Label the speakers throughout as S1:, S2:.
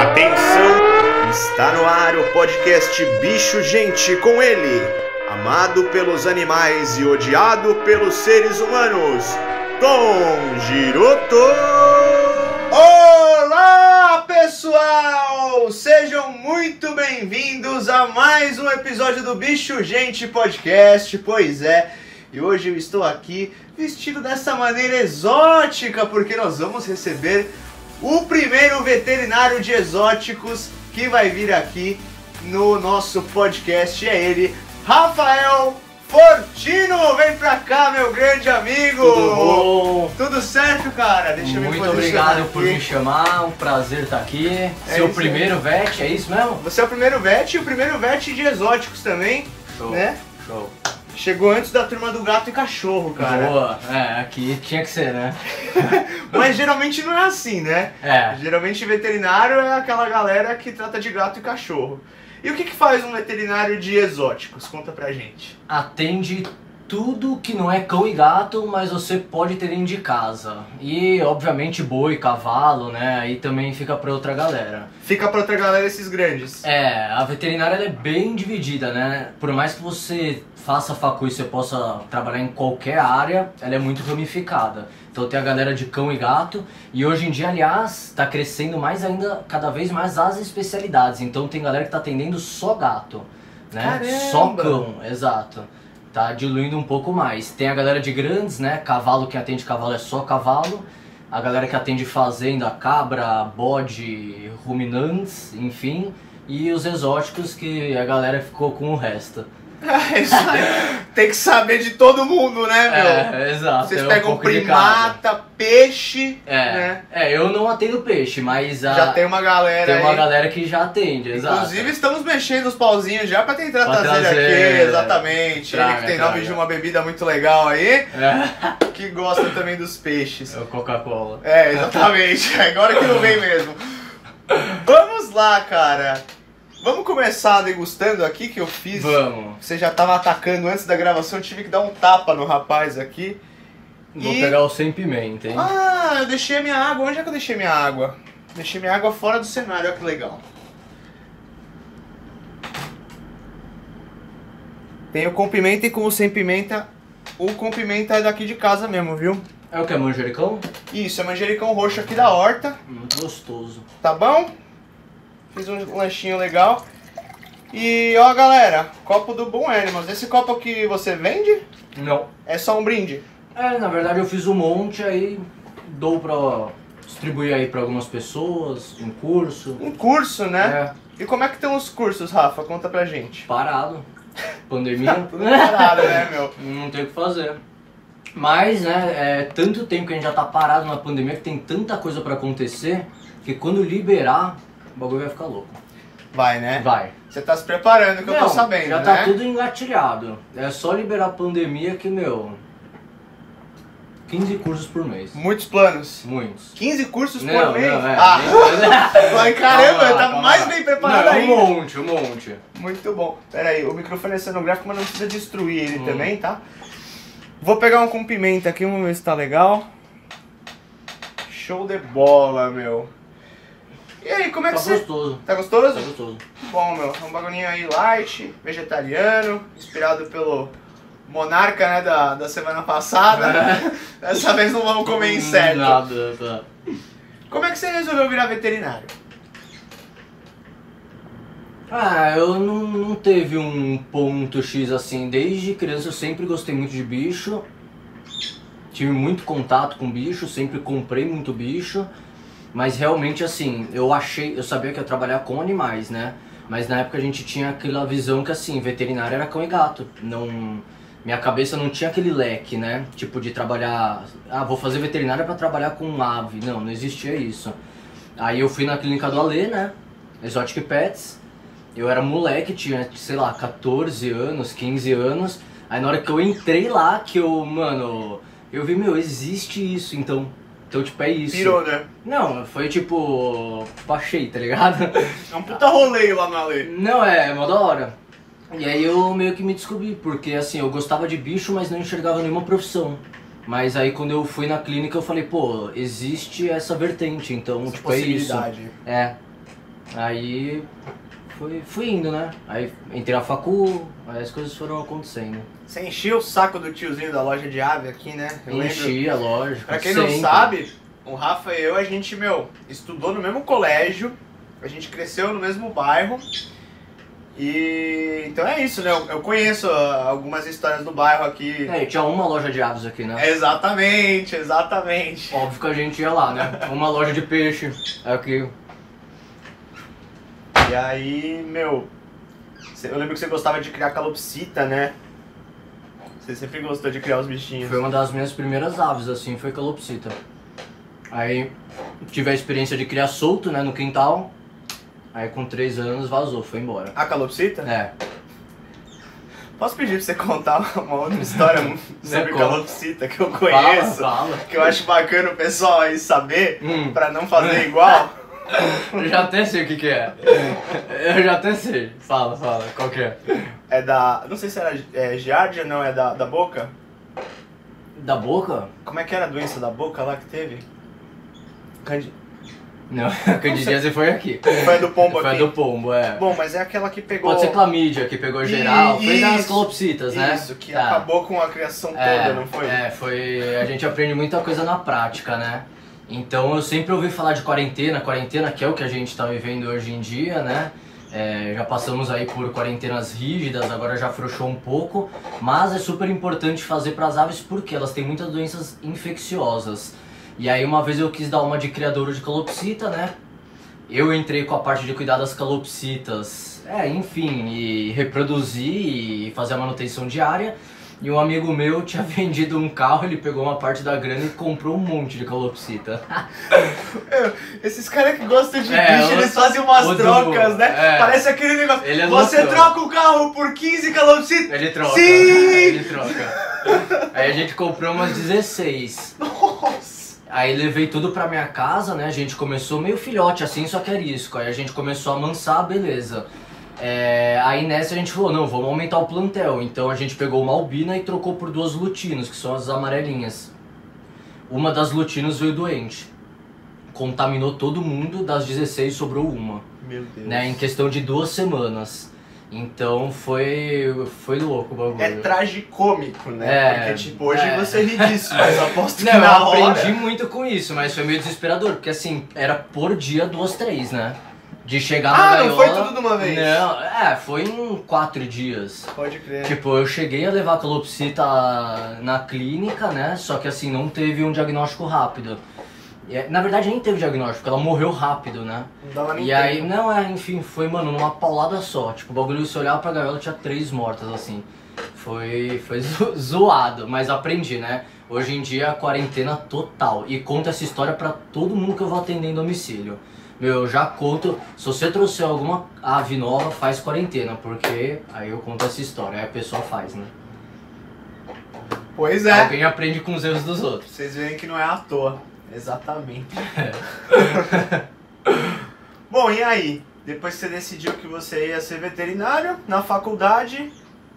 S1: Atenção! Está no ar o podcast Bicho Gente com ele, amado pelos animais e odiado pelos seres humanos, Tom Giroto!
S2: Olá, pessoal! Sejam muito bem-vindos a mais um episódio do Bicho Gente Podcast. Pois é, e hoje eu estou aqui vestido dessa maneira exótica porque nós vamos receber o primeiro veterinário de exóticos que vai vir aqui no nosso podcast. É ele, Rafael Fortino! Vem pra cá, meu grande amigo!
S3: Tudo bom?
S2: Tudo certo, cara? Deixa eu me
S3: Muito obrigado por
S2: aqui.
S3: me chamar, um prazer estar aqui. Seu
S2: isso
S3: primeiro vet, é isso mesmo?
S2: Você é o primeiro vet e o primeiro vet de exóticos também,
S3: Show.
S2: né?
S3: Show.
S2: Chegou antes da turma do gato e cachorro, cara.
S3: Boa. É, aqui tinha que ser, né?
S2: Mas geralmente não é assim, né?
S3: É.
S2: Geralmente veterinário é aquela galera que trata de gato e cachorro. E o que, que faz um veterinário de exóticos? Conta pra gente.
S3: Atende tudo que não é cão e gato, mas você pode ter dentro de casa. E, obviamente, boi, cavalo, né? Aí também fica pra outra galera.
S2: Fica pra outra galera esses grandes.
S3: É, a veterinária é bem dividida, né? Por mais que você faça facu e você possa trabalhar em qualquer área, ela é muito ramificada. Então tem a galera de cão e gato, e hoje em dia, aliás, está crescendo mais ainda, cada vez mais as especialidades. Então tem galera que tá atendendo só gato, né?
S2: Caramba!
S3: Só cão, exato. Tá diluindo um pouco mais. Tem a galera de grandes, né? Cavalo, quem atende cavalo é só cavalo. A galera que atende fazenda, cabra, bode, ruminantes, enfim. E os exóticos que a galera ficou com o resto.
S2: Aí. Tem que saber de todo mundo, né, meu?
S3: É, exato.
S2: Vocês
S3: é um
S2: pegam primata, peixe,
S3: É,
S2: né?
S3: é, eu não atendo peixe, mas a-
S2: Já tem uma galera
S3: tem uma
S2: aí.
S3: galera que já atende, exato.
S2: Inclusive, estamos mexendo os pauzinhos já pra tentar
S3: Pra
S2: trazer,
S3: trazer,
S2: aqui, exatamente. Ele
S3: traga,
S2: que tem nome de uma bebida muito legal aí,
S3: É,
S2: que gosta também dos peixes.
S3: é o Coca-Cola.
S2: É, exatamente. Agora que não vem mesmo. Vamos lá, cara. Vamos começar degustando aqui que eu fiz.
S3: Vamos.
S2: Você já tava atacando antes da gravação, eu tive que dar um tapa no rapaz aqui.
S3: Vou
S2: E-
S3: pegar o sem pimenta, hein?
S2: Ah, eu deixei a minha água. Onde é que eu deixei minha água? Deixei minha água fora do cenário, olha que legal. Tem o com pimenta e com o sem pimenta. O com pimenta é daqui de casa mesmo, viu?
S3: É o que? Manjericão?
S2: Isso, é manjericão roxo aqui da horta.
S3: Muito gostoso.
S2: Tá bom? Fiz um lanchinho legal. E ó, galera, copo do Bom Animals. Esse copo que você vende
S3: Não.
S2: é só um brinde.
S3: É, na verdade eu fiz um monte aí, dou pra distribuir aí pra algumas pessoas, um curso.
S2: Um curso, né?
S3: É,
S2: E como é que estão os cursos, Rafa? Conta pra gente.
S3: parado. Pandemia.
S2: Tudo parado, né, meu?
S3: Não tem o que fazer. Mas, né, é tanto tempo que a gente já tá parado na pandemia que tem tanta coisa pra acontecer que quando liberar, o bagulho vai ficar louco.
S2: Vai, né?
S3: Vai.
S2: Você tá se preparando, que eu tô
S3: Não,
S2: sabendo,
S3: Já
S2: né?
S3: tá tudo engatilhado. É só liberar a pandemia que, meu. 15 cursos por mês.
S2: Muitos planos.
S3: Muitos.
S2: 15 cursos
S3: Não,
S2: por mês?
S3: não, é.
S2: Ah,
S3: nem-
S2: caramba,
S3: Calma lá,
S2: tá
S3: calma
S2: mais bem preparado
S3: Não,
S2: ainda.
S3: Um monte, um monte.
S2: Muito bom. Pera aí, o microfone é cenográfico, mas não precisa destruir ele
S3: Hum.
S2: também, tá? Vou pegar um com pimenta aqui, vamos ver se tá legal. Show de bola, meu. E aí, como é
S3: Tá
S2: que você...
S3: gostoso.
S2: Tá gostoso?
S3: Tá gostoso.
S2: Bom, meu, é um bagulhinho aí light, vegetariano, inspirado pelo monarca, né, da, da semana passada. Dessa vez não vamos comer inseto.
S3: Nada, tá.
S2: Como é que você resolveu virar veterinário?
S3: Ah, eu não, não teve um ponto X assim. Desde criança eu sempre gostei muito de bicho. Tive muito contato com bicho, sempre comprei muito bicho. Mas realmente assim, eu achei, eu sabia que ia trabalhar com animais, né? Mas na época a gente tinha aquela visão que assim, veterinário era cão e gato. Não, minha cabeça não tinha aquele leque, né? Tipo de trabalhar, ah, vou fazer veterinária para trabalhar com ave. Não, não existia isso. Aí eu fui na clínica do Alê, né? Exotic Pets. Eu era moleque, tinha, sei lá, 14 anos, 15 anos. Aí na hora que eu entrei lá, que eu, mano, eu vi, meu, existe isso, então. Então, tipo, é isso.
S2: Pirou, né?
S3: Não, foi tipo. Baixei, tá ligado?
S2: É um puta roleio lá no Alê.
S3: Não, é, é mó da hora. E aí eu meio que me descobri, porque assim, eu gostava de bicho, mas não enxergava nenhuma profissão. Mas aí quando eu fui na clínica eu falei, pô, existe essa vertente, então,
S2: Essa
S3: tipo, é isso. É. Aí fui, fui indo, né? Aí entrei na facu, aí as coisas foram acontecendo.
S2: Você enchia o saco do tiozinho da loja de ave aqui, né? Eu lembro.
S3: Enchia, lógico.
S2: Pra quem
S3: sempre.
S2: não sabe, o Rafa e eu, a gente, meu, estudou no mesmo colégio, a gente cresceu no mesmo bairro. E então é isso, né? Eu, eu conheço ah, algumas histórias do bairro aqui.
S3: É, tinha uma loja de aves aqui, né?
S2: Exatamente, exatamente.
S3: Óbvio que a gente ia lá, né? Uma loja de peixe aqui.
S2: E aí, meu, eu lembro que você gostava de criar calopsita, né? Você sempre gostou de criar os bichinhos.
S3: Foi uma das minhas primeiras aves, assim, foi calopsita. Aí tive a experiência de criar solto, né, no quintal. Aí com três anos vazou, foi embora.
S2: A calopsita?
S3: É,
S2: Posso pedir pra você contar uma outra história sobre calopsita que eu
S3: fala,
S2: conheço?
S3: fala.
S2: Que eu acho bacana o pessoal aí saber,
S3: Hum.
S2: pra não fazer igual.
S3: Eu já até sei o que que é. Eu já até sei. Fala, fala, qual que é?
S2: É da. Não sei se era é, giardia, não, é da, da boca.
S3: Da boca?
S2: Como é que era a doença da boca lá que teve? Candi...
S3: Não, a candidíase foi aqui.
S2: Foi a do pombo
S3: Foi
S2: aqui.
S3: do pombo, é.
S2: Bom, mas é aquela que pegou.
S3: Pode ser clamídia, que pegou geral. Foi das
S2: Isso,
S3: calopsitas, né?
S2: Isso, que
S3: Tá.
S2: acabou com a criação toda,
S3: É,
S2: não foi?
S3: É, foi. A gente aprende muita coisa na prática, né? Então eu sempre ouvi falar de quarentena, quarentena que é o que a gente tá vivendo hoje em dia, né? É, já passamos aí por quarentenas rígidas, agora já afrouxou um pouco, mas é super importante fazer para as aves porque elas têm muitas doenças infecciosas. E aí uma vez eu quis dar uma de criador de calopsita, né? Eu entrei com a parte de cuidar das calopsitas, é, enfim, e reproduzir e fazer a manutenção diária. E um amigo meu tinha vendido um carro, ele pegou uma parte da grana e comprou um monte de calopsita.
S2: Meu, Esses caras que gostam de
S3: É,
S2: bicho, eles fazem umas trocas, né?
S3: é.
S2: Parece aquele negócio.
S3: Ele é
S2: Você troca o carro por 15 calopsitas.
S3: Ele troca.
S2: Sim!
S3: Ele troca. Aí a gente comprou umas 16.
S2: Nossa.
S3: Aí levei tudo pra minha casa, né? A gente começou meio filhote assim, só que é risco. Aí a gente começou a amansar, beleza. É, aí nessa a gente falou, não, vamos aumentar o plantel. Então a gente pegou uma albina e trocou por duas lutinos, que são as amarelinhas. Uma das lutinos veio doente. Contaminou todo mundo, das 16 sobrou uma.
S2: Meu Deus.
S3: Né, em questão de duas semanas. Então foi, foi louco o bagulho.
S2: É tragicômico, né?
S3: É,
S2: Porque, tipo, hoje
S3: é.
S2: você ri disso, mas aposto que
S3: Não, eu
S2: hora...
S3: aprendi muito com isso, mas foi meio desesperador, porque assim, era por dia duas, três, né? De chegar na
S2: Ah, não foi tudo de uma vez?
S3: Não, é, foi em quatro dias.
S2: Pode crer.
S3: Tipo, eu cheguei a levar a calopsita na clínica, né? Só que assim, não teve um diagnóstico rápido. É, Na verdade, nem teve diagnóstico, porque ela morreu rápido, né?
S2: Não dava nem
S3: E aí,
S2: tempo.
S3: não, é, enfim, foi, mano, numa paulada só. Tipo, o bagulho, se olhava pra gaiola, tinha três mortas, assim. Foi, foi zo- zoado, mas aprendi, né? Hoje em dia, quarentena total. E conto essa história pra todo mundo que eu vou atender em domicílio. Meu, eu já conto, se você trouxer alguma ave nova, faz quarentena, porque aí eu conto essa história, aí a pessoa faz, né?
S2: Pois é.
S3: Alguém aprende com os erros dos outros.
S2: Vocês veem que não é à toa. Exatamente. Bom, e aí? Depois que você decidiu que você ia ser veterinário, na faculdade,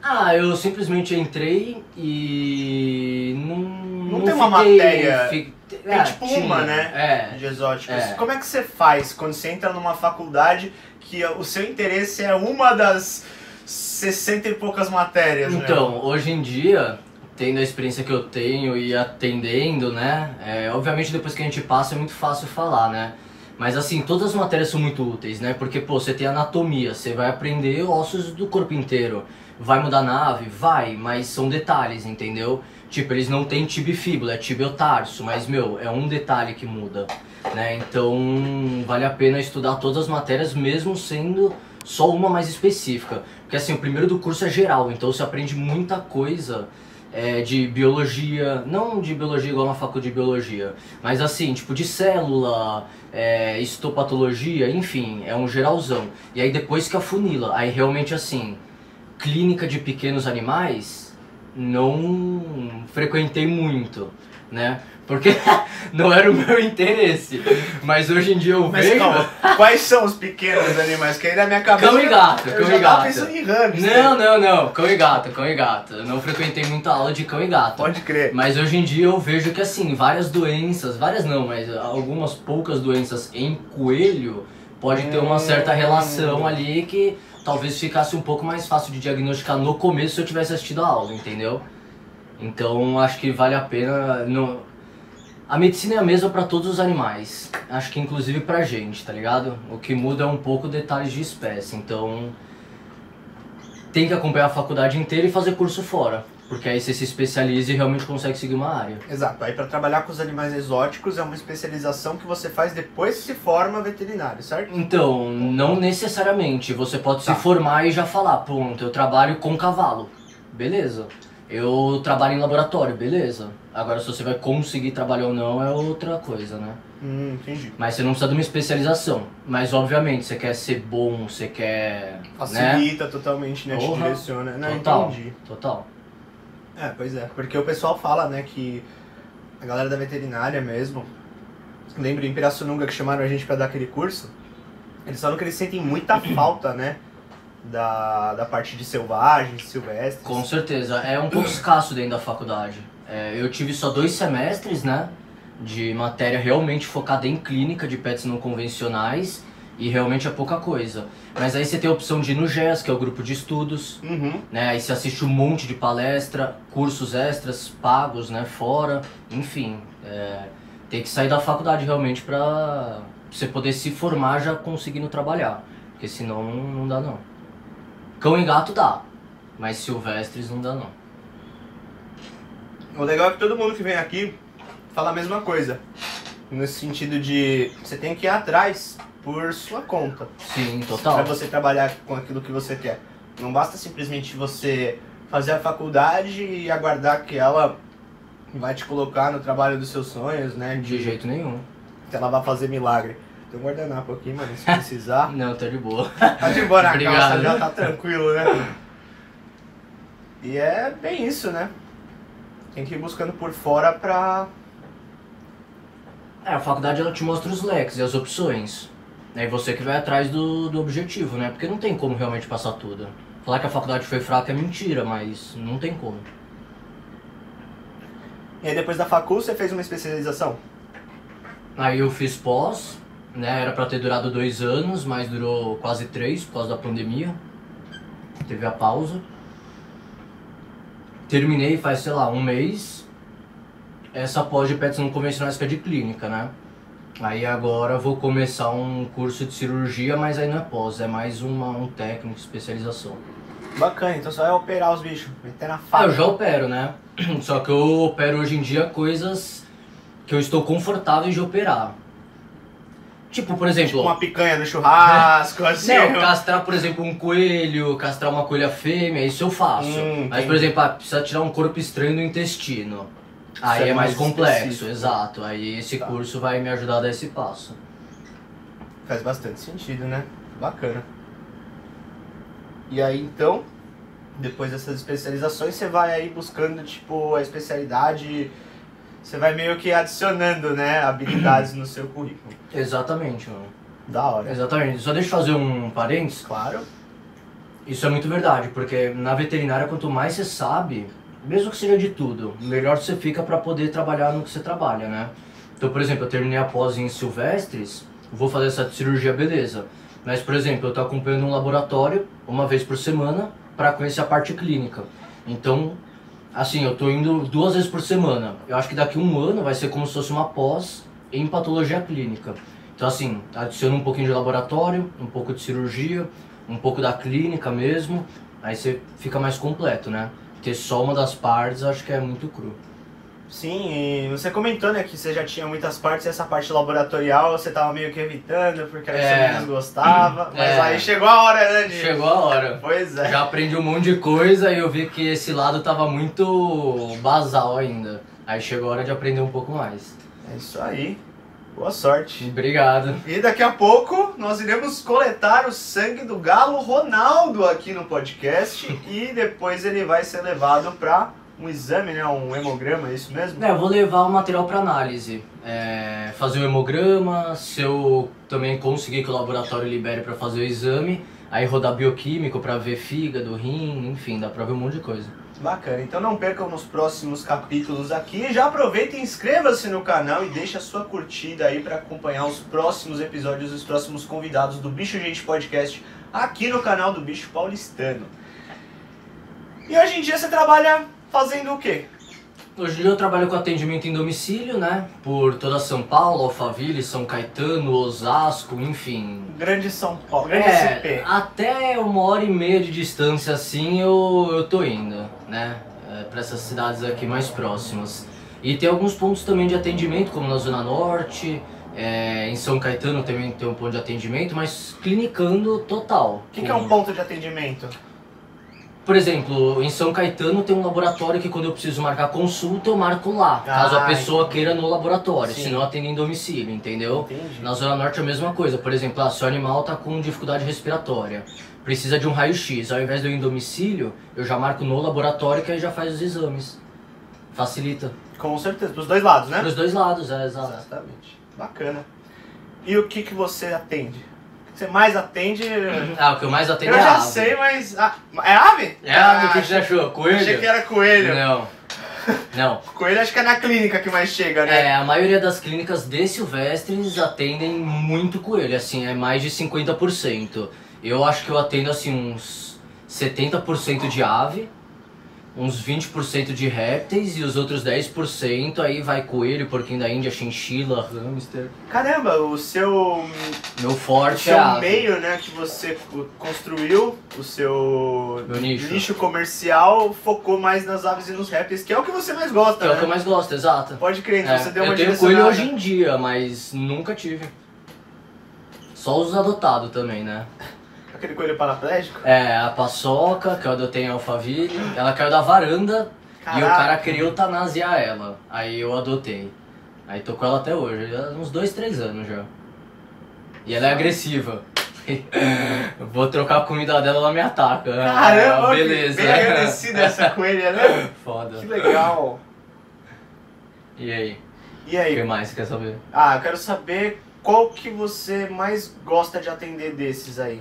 S3: Ah, eu simplesmente entrei e não. Não,
S2: tem uma
S3: fiquei-
S2: matéria-
S3: fi-
S2: tem
S3: é,
S2: tipo
S3: tinha,
S2: uma, né?
S3: É.
S2: de exóticos.
S3: É.
S2: Como é que você faz quando você entra numa faculdade que o seu interesse é uma das 60 e poucas matérias, né?
S3: Então, hoje em dia, tendo a experiência que eu tenho e atendendo, né? é, obviamente depois que a gente passa é muito fácil falar, né? Mas assim, todas as matérias são muito úteis, né? Porque, pô, você tem anatomia, você vai aprender ossos do corpo inteiro. Vai mudar a nave? Vai, mas são detalhes, entendeu? Tipo, eles não têm tibifíbula, é tibiotarso, mas, meu, é um detalhe que muda, né? Então, vale a pena estudar todas as matérias, mesmo sendo só uma mais específica. Porque, assim, o primeiro do curso é geral, então você aprende muita coisa é, de biologia, não de biologia igual na faculdade de biologia, mas assim, tipo de célula, é, histopatologia, enfim, é um geralzão. E aí depois que afunila, aí realmente assim, clínica de pequenos animais, não frequentei muito, né? Porque não era o meu interesse. Mas hoje em dia eu
S2: Mas
S3: vejo.
S2: calma, quais são os pequenos animais? Que aí na minha cabeça.
S3: Cão e gato,
S2: eu
S3: cão
S2: já
S3: e gato.
S2: pensando em hamster.
S3: Não, não, não, cão e gato, cão e gato. Eu não frequentei muita aula de cão e gato.
S2: Pode crer.
S3: Mas hoje em dia eu vejo que assim, várias doenças, várias não, mas algumas poucas doenças em coelho pode ter uma certa
S2: Hum.
S3: relação ali que talvez ficasse um pouco mais fácil de diagnosticar no começo se eu tivesse assistido a aula, entendeu? Então acho que vale a pena. No... A medicina é a mesma para todos os animais, acho que inclusive pra gente, tá ligado? O que muda é um pouco detalhes de espécie, então tem que acompanhar a faculdade inteira e fazer curso fora, porque aí você se especializa e realmente consegue seguir uma área.
S2: Exato. Aí para trabalhar com os animais exóticos é uma especialização que você faz depois que se forma veterinário, certo?
S3: Então, não necessariamente. Você pode
S2: Tá.
S3: se formar e já falar, pronto, eu trabalho com cavalo. Beleza. Eu trabalho em laboratório, beleza. Agora, se você vai conseguir trabalhar ou não é outra coisa, né?
S2: Hum, entendi.
S3: Mas você não precisa de uma especialização. Mas, obviamente, você quer ser bom, você quer. né?
S2: Facilita totalmente, né? Te
S3: Porra.
S2: direciona. Não,
S3: Total.
S2: entendi.
S3: Total.
S2: É, pois é. Porque o pessoal fala, né, que a galera da veterinária mesmo, lembro em Pirassununga que chamaram a gente pra dar aquele curso, eles falam que eles sentem muita falta, né, da, da parte de selvagens, silvestres.
S3: Com certeza. É um pouco escasso dentro da faculdade. É, eu tive só dois semestres, né? De matéria realmente focada em clínica de pets não convencionais. E realmente é pouca coisa. Mas aí você tem a opção de ir no GES, que é o grupo de estudos.
S2: Uhum.
S3: Né? Aí você assiste um monte de palestra, cursos extras pagos, né? Fora. Enfim, é, tem que sair da faculdade realmente pra você poder se formar já conseguindo trabalhar. Porque senão não, não dá não. Cão e gato dá. Mas silvestres não dá não.
S2: O legal é que todo mundo que vem aqui fala a mesma coisa. Nesse sentido de você tem que ir atrás por sua conta.
S3: Sim,
S2: Pra
S3: total.
S2: você trabalhar com aquilo que você quer. Não basta simplesmente você fazer a faculdade e aguardar que ela vai te colocar no trabalho dos seus sonhos, né?
S3: De jeito nenhum.
S2: Que ela vai fazer milagre. Tem um guardanapo aqui, mano, se precisar.
S3: Não, tá de boa.
S2: Tá de boa na
S3: Obrigado.
S2: calça, já tá tranquilo, né? E é bem isso, né? Tem que ir buscando por fora pra.
S3: É, a faculdade ela te mostra os leques e as opções. É você que vai atrás do, do objetivo, né? Porque não tem como realmente passar tudo. Falar que a faculdade foi fraca é mentira, mas não tem como.
S2: E aí depois da facul você fez uma especialização?
S3: Aí eu fiz pós, né? Era pra ter durado dois anos, mas durou quase três por causa da pandemia. Teve a pausa. Terminei faz, sei lá, um mês. Essa pós de pets não convencionais que é de clínica, né? Aí agora vou começar um curso de cirurgia, mas aí não é pós, é mais uma, um técnico de especialização.
S2: Bacana, então só é operar os bichos, meter na
S3: Ah,
S2: faca.
S3: eu já opero, né? Só que eu opero hoje em dia coisas que eu estou confortável de operar. Tipo, por exemplo.
S2: Uma picanha no churrasco, assim.
S3: Não, castrar, por exemplo, um coelho, castrar uma coelha fêmea, isso eu faço.
S2: Hum,
S3: Mas, por exemplo, ah, precisa tirar um corpo estranho do intestino. Aí
S2: é
S3: é mais
S2: mais
S3: complexo,
S2: específico.
S3: exato. Aí esse
S2: Tá.
S3: curso vai me ajudar a dar esse passo.
S2: Faz bastante sentido, né? Bacana. E aí, então, depois dessas especializações, você vai aí buscando, tipo, a especialidade... Você vai meio que adicionando, né, habilidades no seu currículo.
S3: Exatamente, mano.
S2: Da hora.
S3: Exatamente. Só deixa eu fazer um parênteses.
S2: Claro.
S3: Isso é muito verdade, porque na veterinária, quanto mais você sabe, mesmo que seja de tudo, melhor você fica para poder trabalhar no que você trabalha, né? Então, por exemplo, eu terminei a pós em silvestres, vou fazer essa cirurgia, beleza. Mas, por exemplo, eu tô acompanhando um laboratório uma vez por semana para conhecer a parte clínica. Então, assim, eu tô indo duas vezes por semana. Eu acho que daqui a um ano vai ser como se fosse uma pós em patologia clínica. Então, assim, adiciona um pouquinho de laboratório, um pouco de cirurgia, um pouco da clínica mesmo, aí você fica mais completo, né? Ter só uma das partes, eu acho que é muito cru.
S2: Sim, e você comentou, né, que você já tinha muitas partes e essa parte laboratorial você tava meio que evitando porque
S3: É.
S2: você menos gostava. Mas
S3: É.
S2: aí chegou a hora, né, de...
S3: Chegou a hora.
S2: Pois é.
S3: Já aprendi um monte de coisa e eu vi que esse lado tava muito basal ainda. Aí chegou a hora de aprender um pouco mais.
S2: É isso aí. Boa sorte.
S3: Obrigado.
S2: E daqui a pouco nós iremos coletar o sangue do galo Ronaldo aqui no podcast e depois ele vai ser levado para um exame, né, um hemograma, é isso mesmo?
S3: É, eu vou levar o material para análise. É, fazer o hemograma, se eu também conseguir que o laboratório libere para fazer o exame, aí rodar bioquímico para ver fígado, rim, enfim, dá pra ver um monte de coisa.
S2: Bacana, então não percam nos próximos capítulos aqui. Já aproveita e inscreva-se no canal e deixa a sua curtida aí para acompanhar os próximos episódios, os próximos convidados do Bicho Gente Podcast aqui no canal do Bicho Paulistano. E hoje em dia você trabalha fazendo o quê?
S3: Hoje em dia eu trabalho com atendimento em domicílio, né? Por toda São Paulo, Alphaville, São Caetano, Osasco, enfim.
S2: Grande São Paulo, grande
S3: É,
S2: CP.
S3: até uma hora e meia de distância assim eu, eu tô indo, né? É, para essas cidades aqui mais próximas. E tem alguns pontos também de atendimento, como na Zona Norte, é, em São Caetano também tem um ponto de atendimento, mas clinicando total.
S2: O que, que é um ponto de atendimento?
S3: Por exemplo, em São Caetano tem um laboratório que quando eu preciso marcar consulta, eu marco lá, caso a
S2: Ah,
S3: pessoa
S2: entendi.
S3: queira no laboratório,
S2: Sim.
S3: senão atende em domicílio, entendeu?
S2: Entendi.
S3: Na Zona Norte é a mesma coisa, por exemplo, ah, se o animal tá com dificuldade respiratória, precisa de um raio-x, ao invés de eu ir em domicílio, eu já marco no laboratório que aí já faz os exames. Facilita.
S2: Com certeza, pros dois lados, né?
S3: Pros dois lados, é, exato.
S2: Exatamente. Bacana. E o que, que você atende? Você mais atende?
S3: Ah, o que eu mais atendo
S2: Eu
S3: é
S2: já
S3: ave.
S2: sei, mas. ah, é ave?
S3: É ave, o que
S2: Ah,
S3: você achou? Coelho?
S2: Achei que era coelho.
S3: Não. Não.
S2: Coelho acho que é na clínica que mais chega, né?
S3: É, a maioria das clínicas de silvestres atendem muito coelho, assim, é mais de 50%. Eu acho que eu atendo, assim, uns 70% de ave, uns 20% de répteis e os outros 10% aí vai coelho, porquinho da Índia, chinchila, hamster.
S2: Caramba, o seu,
S3: Meu
S2: o
S3: forte é
S2: seu
S3: ave.
S2: meio, né, que você co- construiu, o seu
S3: Meu nicho.
S2: comercial focou mais nas aves e nos répteis, que é o que você mais gosta,
S3: Que é o que eu
S2: né?
S3: mais gosto, exato.
S2: Pode crer, então
S3: É,
S2: você deu uma
S3: eu tenho coelho hoje em dia, mas nunca tive. Só os adotados também, né?
S2: Aquele coelho paraplégico?
S3: É, a paçoca, que eu adotei em Alphaville, ela caiu da varanda e o
S2: Caraca.
S3: cara queria eutanasiar ela. Aí eu adotei. Aí tô com ela até hoje, uns dois, três anos já. E ela é agressiva. Vou trocar a comida dela, ela me ataca.
S2: Caramba,
S3: Ah, beleza.
S2: bem agradecida essa coelha, né?
S3: Foda.
S2: Que legal.
S3: E aí?
S2: E
S3: O que
S2: aí?
S3: mais você quer saber?
S2: Ah, eu quero saber qual que você mais gosta de atender desses aí.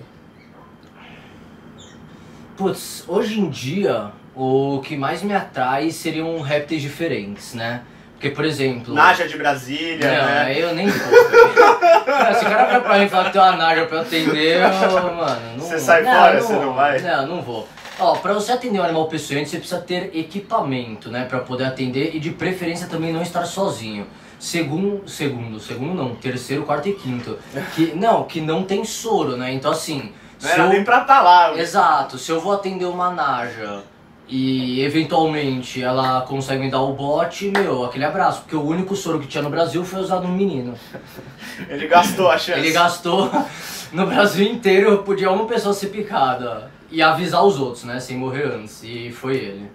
S3: Putz, hoje em dia, o que mais me atrai seriam répteis diferentes, né? Porque, por exemplo...
S2: Naja de Brasília,
S3: Não,
S2: né?
S3: eu nem vou. Se o cara vier pra mim e falar que tem uma naja pra eu atender, eu, mano, não
S2: Você sai fora, você não vai?
S3: Não, não vou. Ó, pra você atender um animal peçonhento, você precisa ter equipamento, né, pra poder atender e de preferência também não estar sozinho. Segundo, segundo, segundo não, terceiro, quarto e quinto. Que, não, que não tem soro, né, então assim...
S2: Não
S3: se
S2: era
S3: eu-
S2: nem pra tá lá.
S3: Exato, se eu vou atender uma naja e eventualmente ela consegue me dar o bote, meu, aquele abraço, porque o único soro que tinha no Brasil foi usado no menino.
S2: Ele gastou a chance.
S3: Ele gastou no Brasil inteiro, podia uma pessoa ser picada e avisar os outros, né, sem morrer antes, e foi ele.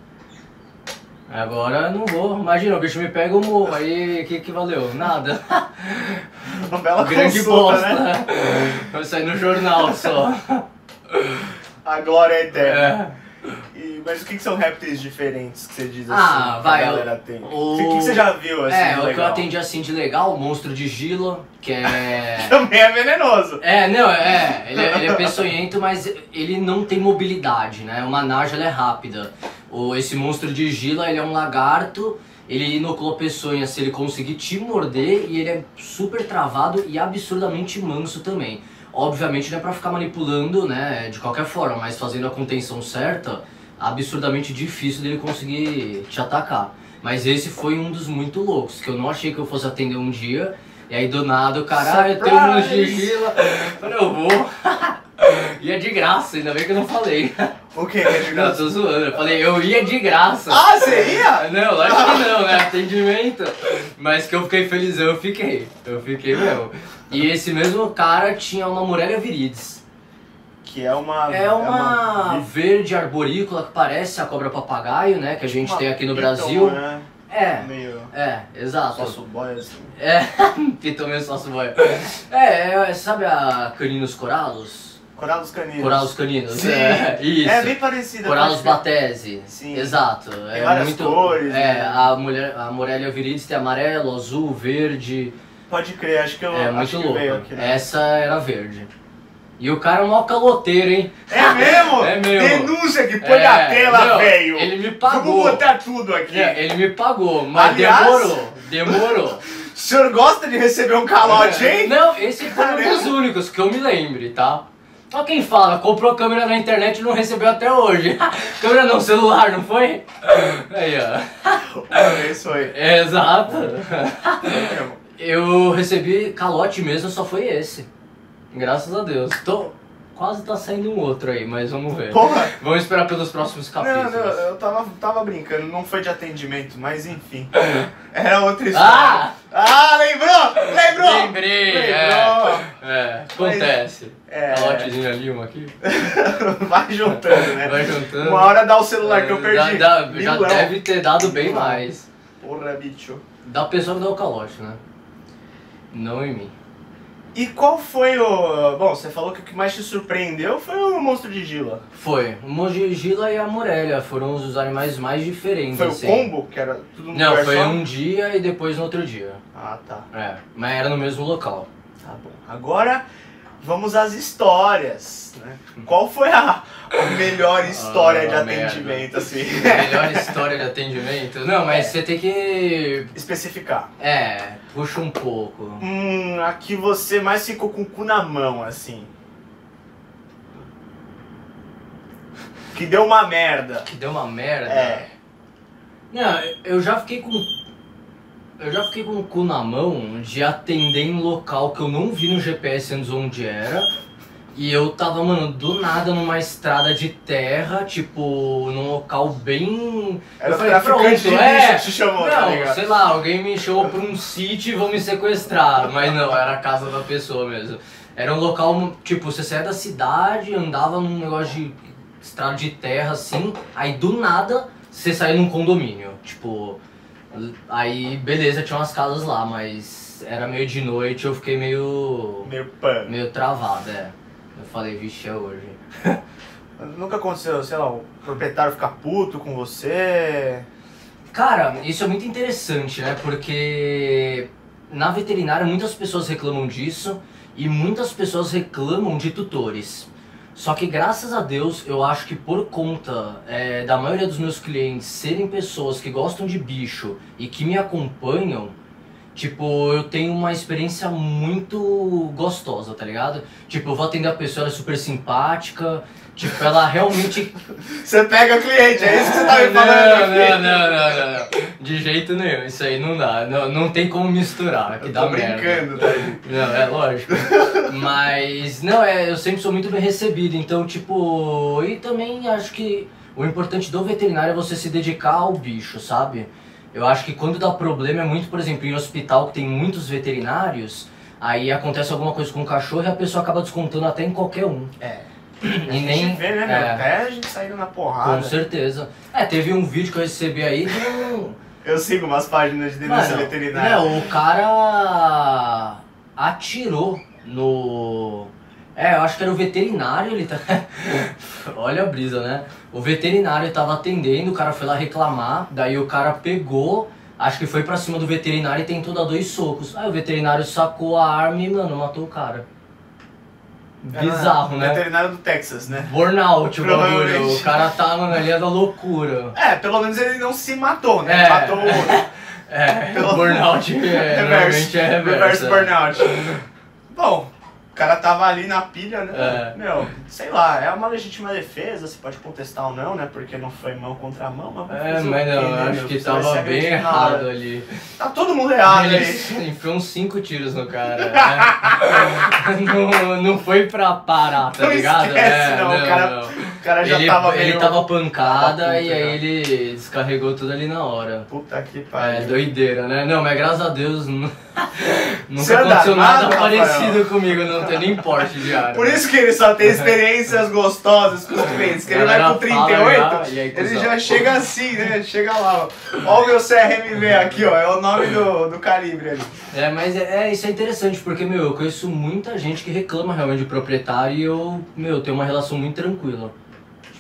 S3: Agora não vou, imagina, o bicho me pega, eu morro, aí o que que valeu? Nada.
S2: Uma bela
S3: Grande
S2: consulta,
S3: bosta,
S2: né?
S3: né? Vai sair no jornal só.
S2: A glória é eterna.
S3: É.
S2: E- mas o que, que são répteis diferentes que você diz assim?
S3: Ah,
S2: que
S3: vai,
S2: A galera tem.
S3: o-
S2: que, que você já viu assim?
S3: É,
S2: de
S3: o que eu atendi assim de legal, o monstro de Gila, que é.
S2: Também é venenoso.
S3: É, não, é, ele é, ele é peçonhento, mas ele não tem mobilidade, né? Uma naja é rápida. O, esse monstro de Gila, ele é um lagarto, ele inocula peçonha se ele conseguir te morder e ele é super travado e absurdamente manso também. Obviamente não é pra ficar manipulando, né, de qualquer forma, mas fazendo a contenção certa, absurdamente difícil dele conseguir te atacar. Mas esse foi um dos muito loucos, que eu não achei que eu fosse atender um dia, e aí do nada o cara, ah, eu tenho um
S2: Surprise!
S3: Gila, eu falei, eu vou. E é de graça, ainda bem que eu não falei.
S2: O que é de
S3: Não,
S2: graça?
S3: tô zoando. Eu falei, eu ia de graça.
S2: Ah, você ia?
S3: Não, lógico que não, né? Atendimento. Mas que eu fiquei felizão, eu fiquei. Eu fiquei mesmo. E esse mesmo cara tinha uma Morelia viridis.
S2: Que é uma...
S3: É uma
S2: uma-
S3: verde arborícola que parece a cobra papagaio, né? Que a gente
S2: uma
S3: tem aqui no
S2: piton,
S3: Brasil.
S2: Né?
S3: É,
S2: Meio...
S3: é, exato.
S2: Sócio boy, assim.
S3: É, piton mesmo sócio boia. É, é, sabe a Caninos coralos?
S2: Coralos caninos.
S3: Coralos caninos,
S2: Sim.
S3: é, isso.
S2: É bem parecido. Pode crer.
S3: batese.
S2: Sim.
S3: Exato.
S2: Tem
S3: é
S2: várias
S3: muito,
S2: cores,
S3: É,
S2: né?
S3: a, mulher, a Morelia viridis tem amarelo, azul, verde.
S2: Pode crer, acho que eu
S3: é muito louco.
S2: veio aqui. né?
S3: Essa era verde. E o cara é um maior caloteiro, hein?
S2: É mesmo?
S3: É mesmo.
S2: Denúncia que põe
S3: É,
S2: na tela, velho.
S3: Ele me
S2: Vamos
S3: pagou.
S2: botar tudo aqui.
S3: É, ele me pagou, mas
S2: Aliás-
S3: demorou. Demorou.
S2: O senhor gosta de receber um calote, hein?
S3: Não, esse foi um dos únicos que eu me lembre, tá? Só quem fala, comprou câmera na internet e não recebeu até hoje. câmera não, celular, não foi? Aí, ó.
S2: Isso aí.
S3: Exato. Eu recebi calote mesmo, só foi esse. Graças a Deus. Tô, quase tá saindo um outro aí, mas vamos ver.
S2: Porra.
S3: Vamos esperar pelos próximos
S2: Não,
S3: capítulos.
S2: não, eu tava, tava brincando, não foi de atendimento, mas enfim. Era outra história.
S3: Ah!
S2: Ah, lembrou? Lembrou?
S3: Lembrei,
S2: Lembrou.
S3: é. É, acontece.
S2: É.
S3: Calotezinho ali, um aqui.
S2: Vai juntando, né?
S3: Vai juntando.
S2: Uma hora dá o celular que eu
S3: Já-
S2: perdi.
S3: dá- já
S2: Milão.
S3: deve ter dado bem
S2: Milão.
S3: mais.
S2: Porra, bicho.
S3: Da pessoa que dá o calote, né? Não em mim.
S2: E qual foi o. Bom, você falou que o que mais te surpreendeu foi o monstro de Gila.
S3: Foi. O Mongigila e a Morelia foram os animais mais diferentes.
S2: Foi o
S3: assim.
S2: combo, que era tudo no
S3: Não, foi
S2: só?
S3: um dia e depois no outro dia.
S2: Ah, tá.
S3: É, mas era no mesmo local.
S2: Tá bom. Agora vamos às histórias. Né? Qual foi a, a melhor história
S3: Ah,
S2: de
S3: merda.
S2: atendimento, assim?
S3: Melhor história de atendimento? Não, mas você tem que.
S2: Especificar.
S3: É, puxa um pouco.
S2: Hum, a que você mais ficou com o cu na mão, assim. Que deu uma merda.
S3: Que deu uma merda.
S2: É.
S3: Não, eu já fiquei com. Eu já fiquei com o cu na mão de atender em local que eu não vi no GPS antes onde era. E eu tava, mano, do nada numa estrada de terra, tipo, num local bem.
S2: Era
S3: eu falei, pronto, é.
S2: te chamou, tá
S3: Não,
S2: ligado?
S3: sei lá, alguém me chamou pra um sítio e vão me sequestrar. Mas não, era a casa da pessoa mesmo. Era um local, tipo, você saia da cidade, andava num negócio de estrada de terra assim, aí do nada você saía num condomínio. Tipo, aí beleza, tinha umas casas lá, mas era meio de noite, eu fiquei meio.
S2: Meio pan.
S3: meio travado, é. Eu falei, vixe, é hoje.
S2: Nunca aconteceu, sei lá, o proprietário ficar puto com você.
S3: Cara, isso é muito interessante, né? Porque na veterinária muitas pessoas reclamam disso e muitas pessoas reclamam de tutores. Só que graças a Deus, eu acho que por conta é, da maioria dos meus clientes serem pessoas que gostam de bicho e que me acompanham, tipo, eu tenho uma experiência muito gostosa, tá ligado? Tipo, eu vou atender a pessoa, ela é super simpática, tipo, ela realmente
S2: Você pega cliente, é isso que você tá me falando.
S3: não, não, não, não, não. De jeito nenhum, isso aí não dá. Não, não tem como misturar, que
S2: Eu
S3: dá
S2: tô
S3: merda.
S2: brincando, tá?
S3: Não, é lógico. Mas, não, é, eu sempre sou muito bem recebido, então, tipo, e também acho que o importante do veterinário é você se dedicar ao bicho, sabe? Eu acho que quando dá problema é muito, por exemplo, em hospital que tem muitos veterinários, aí acontece alguma coisa com o cachorro e a pessoa acaba descontando até em qualquer um.
S2: É.
S3: E
S2: A gente
S3: nem.
S2: vê, né, meu?
S3: é.
S2: Até a gente saindo na
S3: Com
S2: porrada.
S3: certeza. É, teve um vídeo que eu recebi aí de um.
S2: Eu sigo umas páginas de denúncia
S3: Mano,
S2: veterinária.
S3: Não, o cara atirou no. É, eu acho que era o veterinário, ele tá. Olha a brisa, né? O veterinário tava atendendo, o cara foi lá reclamar, daí o cara pegou, acho que foi pra cima do veterinário e tentou dar dois socos. Aí o veterinário sacou a arma e, mano, matou o cara. Bizarro, né?
S2: Veterinário do Texas, né?
S3: Burnout o bagulho. O cara tá, mano, ali é da loucura.
S2: É, pelo menos ele não se matou, né?
S3: É.
S2: Matou o.
S3: É,
S2: Pelo-
S3: burnout é, normalmente é reverso.
S2: Reverse burnout. Bom, o cara tava ali na pilha, né?
S3: É.
S2: Meu, sei lá, é uma legítima defesa, você pode contestar ou não, né? Porque não foi mão contra mão, mas. vai
S3: É, mas não,
S2: né,
S3: eu acho
S2: meu?
S3: que
S2: Você
S3: tava bem errado ali.
S2: Tá todo mundo errado
S3: Ele
S2: ali.
S3: enfiou uns cinco tiros no cara. né? não, não foi pra parar, tá
S2: Não
S3: ligado?
S2: esquece,
S3: É,
S2: não, o cara O cara já
S3: ele,
S2: tava
S3: ele
S2: meio-
S3: tava pancada
S2: tava puto
S3: e
S2: já.
S3: aí ele descarregou tudo ali na hora.
S2: Puta que
S3: É,
S2: pariu.
S3: doideira, né? Não, mas graças a Deus nu- nunca
S2: Você é
S3: aconteceu nada parecido comigo, não tem nem porte de arma.
S2: Por isso que ele só tem experiências gostosas com os clientes, que ele vai
S3: fala
S2: 38,
S3: já,
S2: ele já chega assim, né? Chega lá, ó. Ó o meu CRMV aqui, ó. É o nome do, do calibre ali.
S3: É, mas é, é, isso é interessante, porque, meu, eu conheço muita gente que reclama realmente de proprietário e eu, meu, tenho uma relação muito tranquila.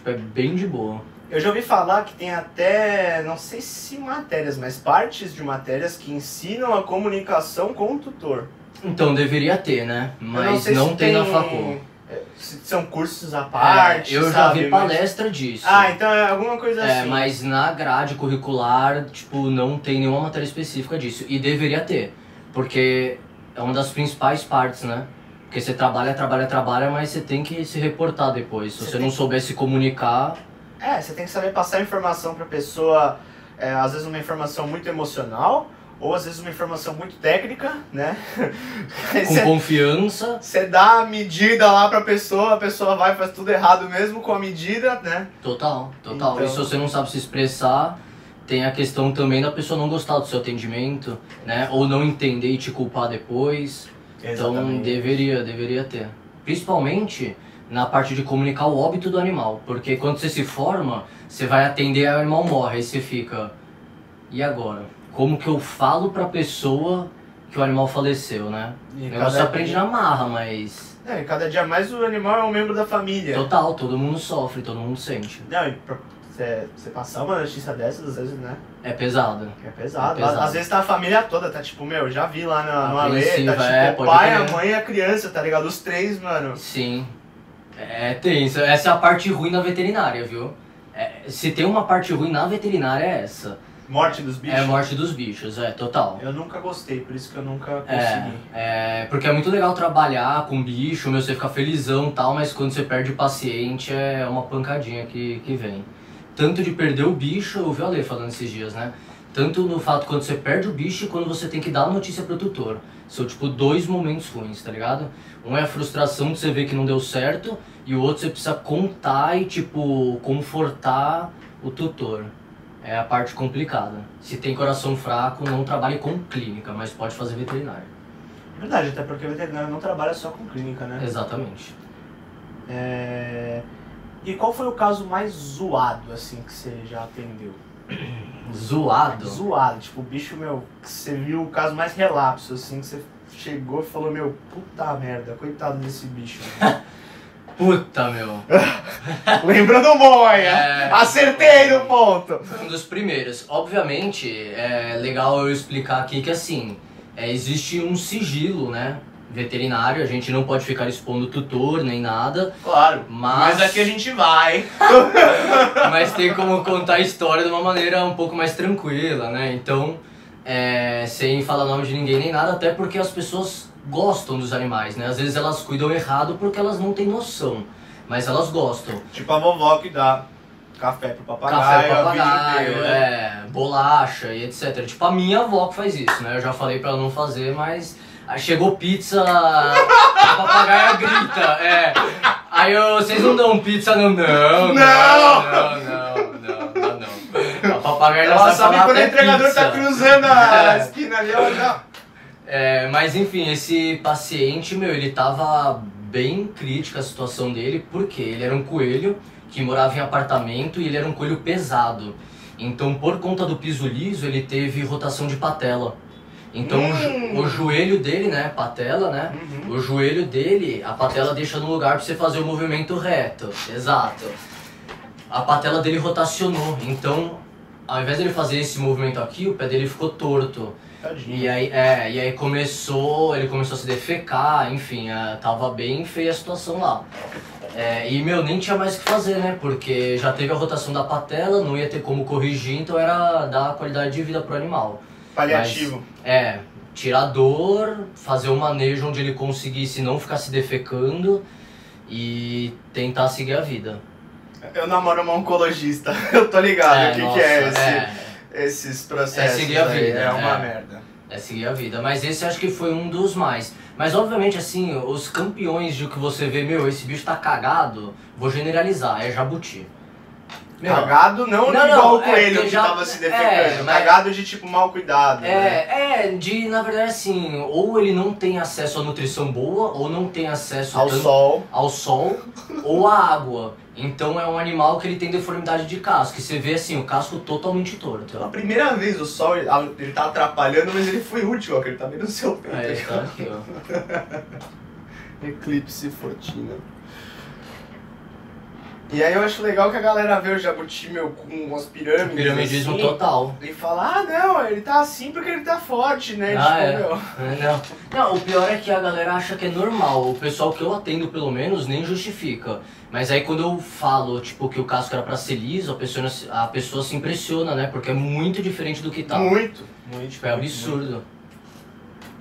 S3: Tipo, é bem de boa.
S2: Eu já ouvi falar que tem até, não sei se matérias, mas partes de matérias que ensinam a comunicação com o tutor.
S3: Então, deveria ter, né?
S2: Não
S3: Mas
S2: sei
S3: não,
S2: se
S3: tem, na facul.
S2: Se- São cursos à parte,
S3: É, eu já
S2: sabe?
S3: vi
S2: Mas-
S3: palestra disso.
S2: Ah, então é alguma coisa
S3: É,
S2: assim.
S3: mas na grade curricular, tipo, não tem nenhuma matéria específica disso. E deveria ter. Porque é uma das principais partes, né? Porque você trabalha, trabalha, trabalha, mas você tem que se reportar depois. Se
S2: Você
S3: você, não souber se comunicar,
S2: É, você tem que saber passar informação pra pessoa, é, às vezes uma informação muito emocional, ou às vezes uma informação muito técnica, né?
S3: Com confiança.
S2: Você dá a medida lá pra pessoa, a pessoa vai e faz tudo errado mesmo com a medida, né?
S3: Total, total.
S2: Então-
S3: E se você não sabe se expressar, tem a questão também da pessoa não gostar do seu atendimento, né? Ou não entender e te culpar depois. Então deveria, deveria ter. Principalmente na parte de comunicar o óbito do animal. Porque quando você se forma, você vai atender e o animal morre. Aí você fica. E agora? Como que eu falo pra pessoa que o animal faleceu, né?
S2: E
S3: O negócio aprende
S2: dia-
S3: na marra, mas.
S2: É, e cada dia mais o animal é um membro da família.
S3: Total, todo mundo sofre, todo mundo sente.
S2: Não, e pra você, passar uma notícia dessas, às vezes, né?
S3: É pesado.
S2: É pesado.
S3: É pesado.
S2: Às vezes tá a família toda, tá tipo, meu, já vi lá na, no Alê, tá
S3: Apreensiva,
S2: tipo
S3: é,
S2: o pai, a mãe e a criança, tá ligado? Os três, mano.
S3: Sim. É tenso. Essa é a parte ruim da veterinária, viu? É, se tem uma parte ruim na veterinária é essa.
S2: Morte dos bichos.
S3: É morte dos bichos, é, total.
S2: Eu nunca gostei, por isso que eu nunca
S3: É,
S2: consegui.
S3: é, porque é muito legal trabalhar com bicho, meu, você fica felizão e tal, mas quando você perde o paciente é uma pancadinha que, que vem. Tanto de perder o bicho, eu vi a Lê falando esses dias, né? Tanto no fato quando você perde o bicho e quando você tem que dar a notícia pro tutor. São tipo dois momentos ruins, tá ligado? Um é a frustração de você ver que não deu certo, e o outro você precisa contar e, tipo, confortar o tutor. É a parte complicada. Se tem coração fraco, não trabalhe com clínica, mas pode fazer veterinário.
S2: É Verdade, até porque o veterinário não trabalha só com clínica, né?
S3: Exatamente.
S2: É... E qual foi o caso mais zoado, assim, que você já atendeu?
S3: Zoado.
S2: Zoado, tipo, o bicho, meu, que você viu o caso mais relapso, assim, que você chegou e falou, meu, puta merda, coitado desse bicho.
S3: Puta, meu.
S2: Lembrando o Moia!
S3: É.
S2: Acertei no ponto!
S3: Um dos primeiros. Obviamente, é legal eu explicar aqui que assim, é, existe um sigilo, né? Veterinário, a gente não pode ficar expondo o tutor nem nada,
S2: Claro,
S3: Mas-
S2: mas aqui a gente vai.
S3: mas tem como contar a história de uma maneira um pouco mais tranquila, né? Então, é, sem falar nome de ninguém nem nada, até porque as pessoas gostam dos animais, né? Às vezes elas cuidam errado porque elas não têm noção, mas elas gostam.
S2: Tipo a vovó que dá café pro papagaio,
S3: Café
S2: a
S3: papagaio,
S2: vida inteira.
S3: é, bolacha e etc. Tipo, a minha avó que faz isso, né? Eu já falei pra ela não fazer, mas aí chegou pizza, a papagaia grita, é. Aí eu, vocês não dão pizza não? Não, não, não, não, não, não, não. A papagaia já
S2: Ela
S3: sabe
S2: quando o entregador
S3: pizza.
S2: tá cruzando a
S3: É.
S2: esquina ali, ela já...
S3: É, mas enfim, esse paciente, meu, ele tava bem crítica a situação dele, porque ele era um coelho que morava em apartamento e ele era um coelho pesado. Então, por conta do piso liso, ele teve rotação de patela. Então,
S2: Hum.
S3: o joelho dele, né, patela, né,
S2: Uhum.
S3: o joelho dele, a patela deixa no lugar pra você fazer o movimento reto. Exato. A patela dele rotacionou. Então, ao invés dele fazer esse movimento aqui, o pé dele ficou torto.
S2: Tadinho.
S3: E aí, é, e aí começou, ele começou a se defecar, enfim, é, tava bem feia a situação lá. É, e, meu, nem tinha mais o que fazer, né? Porque já teve a rotação da patela, não ia ter como corrigir, então era dar qualidade de vida pro animal.
S2: Paliativo.
S3: É, tirar dor, fazer o manejo onde ele conseguisse não ficar se defecando e tentar seguir a vida.
S2: Eu namoro uma oncologista, eu tô ligado o que,
S3: nossa,
S2: que é, esse,
S3: é,
S2: esses processos.
S3: É seguir a vida,
S2: É uma
S3: é.
S2: merda.
S3: É seguir a vida. Mas esse acho que foi um dos mais. Mas obviamente, assim, os campeões de que você vê, meu, esse bicho tá cagado, vou generalizar, é jabuti. Meu,
S2: Cagado não,
S3: Não,
S2: igual
S3: não,
S2: o
S3: é,
S2: coelho
S3: porque
S2: que
S3: já-
S2: tava se
S3: é,
S2: defecando.
S3: mas-
S2: Cagado de tipo mal cuidado. né?
S3: É, é, de, na verdade, assim, ou ele não tem acesso à nutrição boa, ou não tem acesso
S2: Ao
S3: tanto
S2: sol.
S3: ao sol, ou à água. Então é um animal que ele tem deformidade de casco. E você vê, assim, o casco totalmente torto.
S2: Pela primeira vez o sol, ele ele tá atrapalhando, mas ele foi útil, ó, que ele tá bem no seu peito.
S3: É, ele tá aqui, ó.
S2: Eclipse Fortina. E aí eu acho legal que a galera vê o jabuti, meu, com umas pirâmides.
S3: Piramidismo
S2: assim,
S3: total.
S2: E fala, ah, não, ele tá assim porque ele tá forte, né?
S3: Ah, é.
S2: meu,
S3: É, Não. não, o pior é que a galera acha que é normal. O pessoal que eu atendo, pelo menos, nem justifica. Mas aí quando eu falo, tipo, que o casco era pra ser liso, a pessoa, a pessoa se impressiona, né? Porque é muito diferente do que tá.
S2: Muito, muito.
S3: Tipo, é absurdo.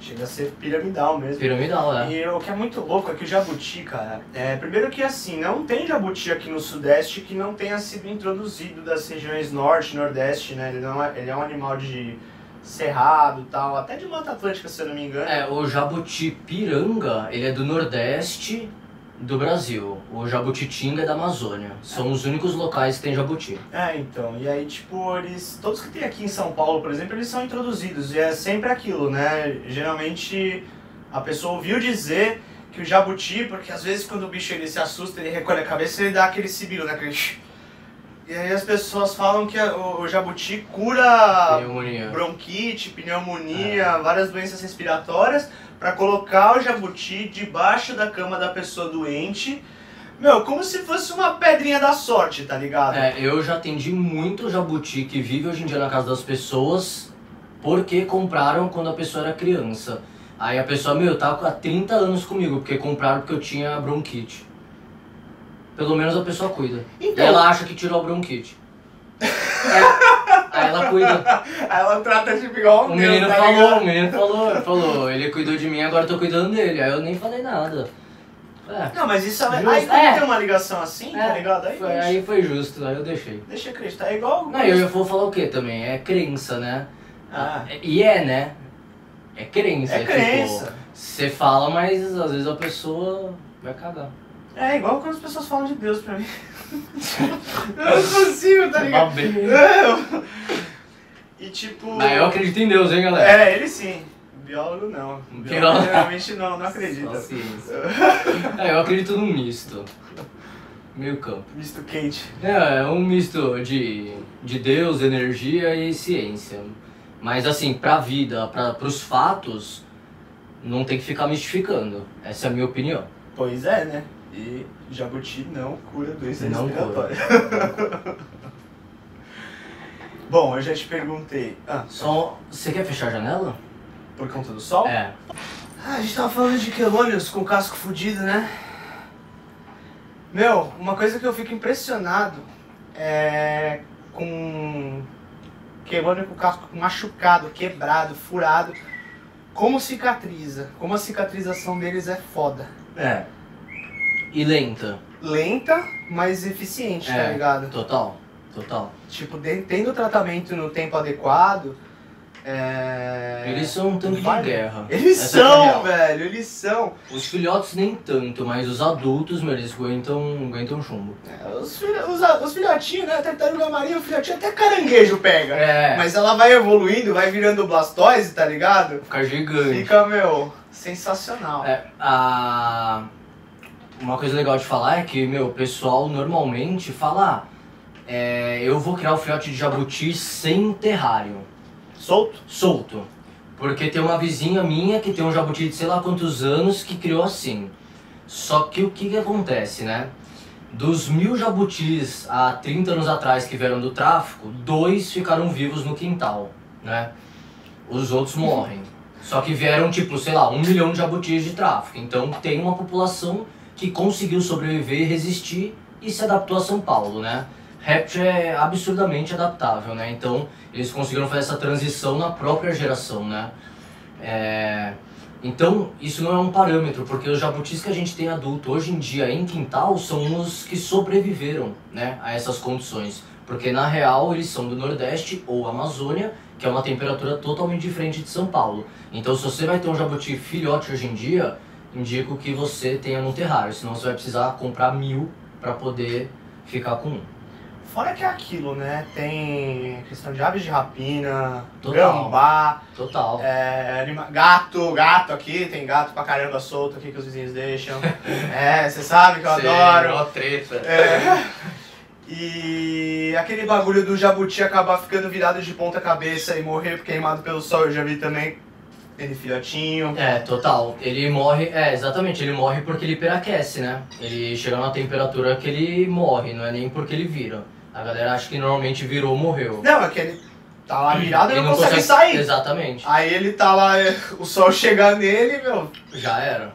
S2: Chega a ser piramidal mesmo.
S3: Piramidal, né?
S2: E o que é muito louco é que o jabuti, cara, é, primeiro que assim, não tem jabuti aqui no sudeste que não tenha sido introduzido das regiões norte, nordeste, né? Ele, não é, ele é um animal de cerrado e tal, até de Mata Atlântica, se eu não me engano.
S3: É, o jabuti piranga, ele é do nordeste do Brasil. O jabutitinga é da Amazônia. São os únicos locais que tem jabuti.
S2: É, então, e aí, tipo, eles. Todos que tem aqui em São Paulo, por exemplo, eles são introduzidos. E é sempre aquilo, né? Geralmente a pessoa ouviu dizer que o jabuti, porque às vezes quando o bicho ele se assusta, ele recolhe a cabeça e ele dá aquele sibilo, né? Aquele... E aí as pessoas falam que o, jabuti cura
S3: Pneumonia.
S2: bronquite, pneumonia, várias doenças respiratórias, pra colocar o jabuti debaixo da cama da pessoa doente. Meu, como se fosse uma pedrinha da sorte, tá ligado?
S3: É, eu já atendi muito jabuti que vive hoje em dia na casa das pessoas porque compraram quando a pessoa era criança. Aí a pessoa, meu, tá há 30 anos comigo, porque compraram porque eu tinha bronquite. Pelo menos a pessoa cuida.
S2: Então-
S3: ela acha que tirou a bronquite. aí, aí ela cuida.
S2: Aí ela trata de igual
S3: O
S2: um
S3: menino
S2: Deus, tá
S3: falou,
S2: ligado?
S3: o menino falou, falou, ele cuidou de mim, agora eu tô cuidando dele. Aí eu nem falei nada. É,
S2: Não, mas isso é... Aí quando
S3: É.
S2: tem uma ligação assim, tá
S3: É,
S2: ligado? Aí,
S3: foi,
S2: deixa,
S3: aí foi justo, aí eu deixei.
S2: deixa acreditar. É igual...
S3: Não, eu, eu vou falar o que também? É crença, né?
S2: Ah,
S3: E é, né? É crença.
S2: é
S3: tipo,
S2: crença.
S3: Você fala, mas às vezes a pessoa vai cagar.
S2: É igual quando as pessoas falam de Deus pra mim. eu não consigo, tá ligado?
S3: Babê.
S2: Não. E tipo...
S3: Mas eu acredito em Deus, hein, galera?
S2: É, ele sim. Biólogo não. Biólogo
S3: Biólogo.
S2: geralmente não, não acredita.
S3: É, eu acredito num misto. Meio campo.
S2: Misto quente.
S3: É, é um misto de, de Deus, energia e ciência. Mas assim, pra vida, pra, pros fatos, não tem que ficar mistificando. Essa é a minha opinião.
S2: Pois é, né? E jabuti não cura doença
S3: Não
S2: respiratória. Bom, eu já te perguntei. Ah,
S3: Só. Você quer fechar a janela?
S2: por conta do sol?
S3: É.
S2: Ah, a gente tava falando de quelônios com casco fudido, né? Meu, uma coisa que eu fico impressionado é com quelônio com casco machucado, quebrado, furado. Como cicatriza. Como a cicatrização deles é foda.
S3: É. E lenta.
S2: Lenta, mas eficiente, tá
S3: É.
S2: ligado?
S3: Total. Total.
S2: Tipo, de- tendo o tratamento no tempo adequado. É...
S3: Eles são um tanque de
S2: Vai.
S3: guerra.
S2: Eles
S3: Essa é a
S2: são, velho, eles são.
S3: Os filhotes nem tanto, mas os adultos, meu, eles aguentam, aguentam chumbo.
S2: É, Os, filho- os, os filhotinhos, né? Tartaruga marinha, o filhotinho até caranguejo pega.
S3: É.
S2: Mas ela vai evoluindo, vai virando Blastoise, tá ligado?
S3: Fica gigante.
S2: Fica, meu, sensacional.
S3: É, a... Uma coisa legal de falar é que, meu, o pessoal normalmente fala, ah, é, eu vou criar o filhote de jabuti sem terrário,
S2: Solto?
S3: solto. Porque tem uma vizinha minha que tem um jabuti de sei lá quantos anos que criou assim. Só que o que que acontece, né? Dos mil jabutis há 30 anos atrás que vieram do tráfico, dois ficaram vivos no quintal, né? Os outros morrem. Só que vieram, tipo, sei lá, um milhão de jabutis de tráfico. Então tem uma população que conseguiu sobreviver resistir e se adaptou a São Paulo, né? Réptil é absurdamente adaptável, né? Então eles conseguiram fazer essa transição na própria geração, né? É... Então isso não é um parâmetro, porque os jabutis que a gente tem adulto hoje em dia em quintal são os que sobreviveram, né? A essas condições. Porque na real eles são do Nordeste ou Amazônia, que é uma temperatura totalmente diferente de São Paulo. Então se você vai ter um jabuti filhote hoje em dia, indico que você tenha no terrário, senão você vai precisar comprar mil para poder ficar com um.
S2: Fora que é aquilo, né? Tem questão de aves de rapina,
S3: Total.
S2: gambá,
S3: Total.
S2: é, anima- gato, gato aqui, tem gato pra caramba solto aqui que os vizinhos deixam. é, você sabe que eu adoro.
S3: Uma treta.
S2: É. E aquele bagulho do jabuti acabar ficando virado de ponta cabeça e morrer queimado pelo sol, eu já vi também. Ele filhotinho.
S3: É, total. Ele morre, é, exatamente, ele morre porque ele hiperaquece, né? Ele chega numa temperatura que ele morre, não é nem porque ele vira. A galera acha que normalmente virou, morreu.
S2: Não, é que ele tá lá virado e
S3: Ele
S2: não, consegue, sair.
S3: Exatamente.
S2: Aí ele tá lá, é, o sol chega nele, meu,
S3: Já era.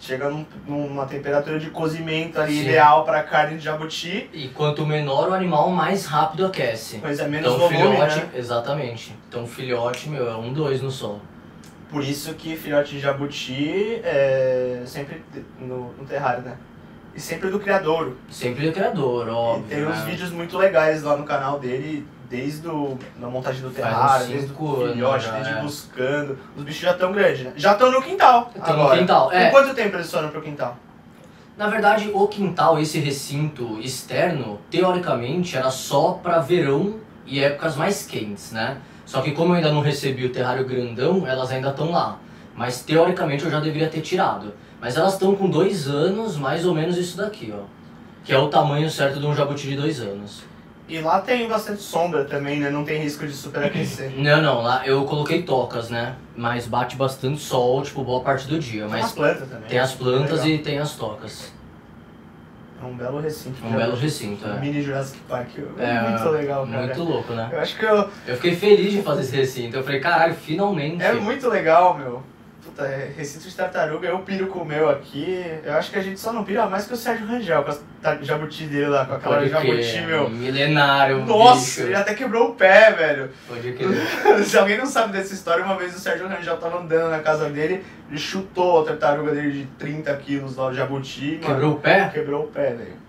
S2: chega num- numa temperatura de cozimento ali
S3: Sim.
S2: ideal pra carne de jabuti,
S3: E quanto menor o animal, mais rápido aquece.
S2: mas é menos
S3: Então
S2: volume,
S3: filhote,
S2: né?
S3: exatamente. Então filhote, meu, é um dois no sol.
S2: Por isso que filhote de jabuti é sempre no, no terrário, né? E sempre do criadouro.
S3: Sempre do criador, óbvio.
S2: e tem uns
S3: né?
S2: vídeos muito legais lá no canal dele, desde o, da montagem do terrário,
S3: uns
S2: desde o filhote,
S3: já,
S2: desde
S3: é.
S2: buscando. Os bichos já estão grandes, né? Já estão no quintal.
S3: Tão no quintal, é.
S2: Em quanto tempo eles foram pro quintal?
S3: Na verdade, o quintal, esse recinto externo, teoricamente era só para verão e épocas mais quentes, né? Só que como eu ainda não recebi o terrário grandão, elas ainda estão lá. Mas teoricamente eu já deveria ter tirado. Mas elas estão com dois anos, mais ou menos isso daqui, ó. Que é o tamanho certo de um jabuti de dois anos.
S2: E lá tem bastante sombra também, né? Não tem risco de superaquecer.
S3: Não, não, lá eu coloquei tocas, né? Mas bate bastante sol, tipo, boa parte do dia.
S2: Tem as
S3: Mas
S2: plantas também.
S3: tem as plantas
S2: Legal.
S3: e tem as tocas.
S2: É um belo recinto.
S3: Um belo recinto, é.
S2: Mini Jurassic Park. É,
S3: É,
S2: muito legal, cara.
S3: Muito louco, né?
S2: Eu acho que eu,
S3: Eu fiquei feliz de fazer esse recinto. Eu falei, caralho, finalmente.
S2: é muito legal, meu. Puta, é, recinto de tartaruga, eu piro com o meu aqui. Eu acho que a gente só não pira mais que o Sérgio Rangel, com tar- jabuti dele lá, com aquela
S3: Pode
S2: jabuti,
S3: crer,
S2: meu.
S3: Milenário,
S2: Nossa,
S3: bicho.
S2: ele até quebrou o pé, velho.
S3: Pode crer.
S2: Se alguém não sabe dessa história, uma vez o Sérgio Rangel tava andando na casa dele, ele chutou a tartaruga dele de 30 quilos lá, o jabuti, mano.
S3: Quebrou o pé?
S2: Quebrou o pé, velho.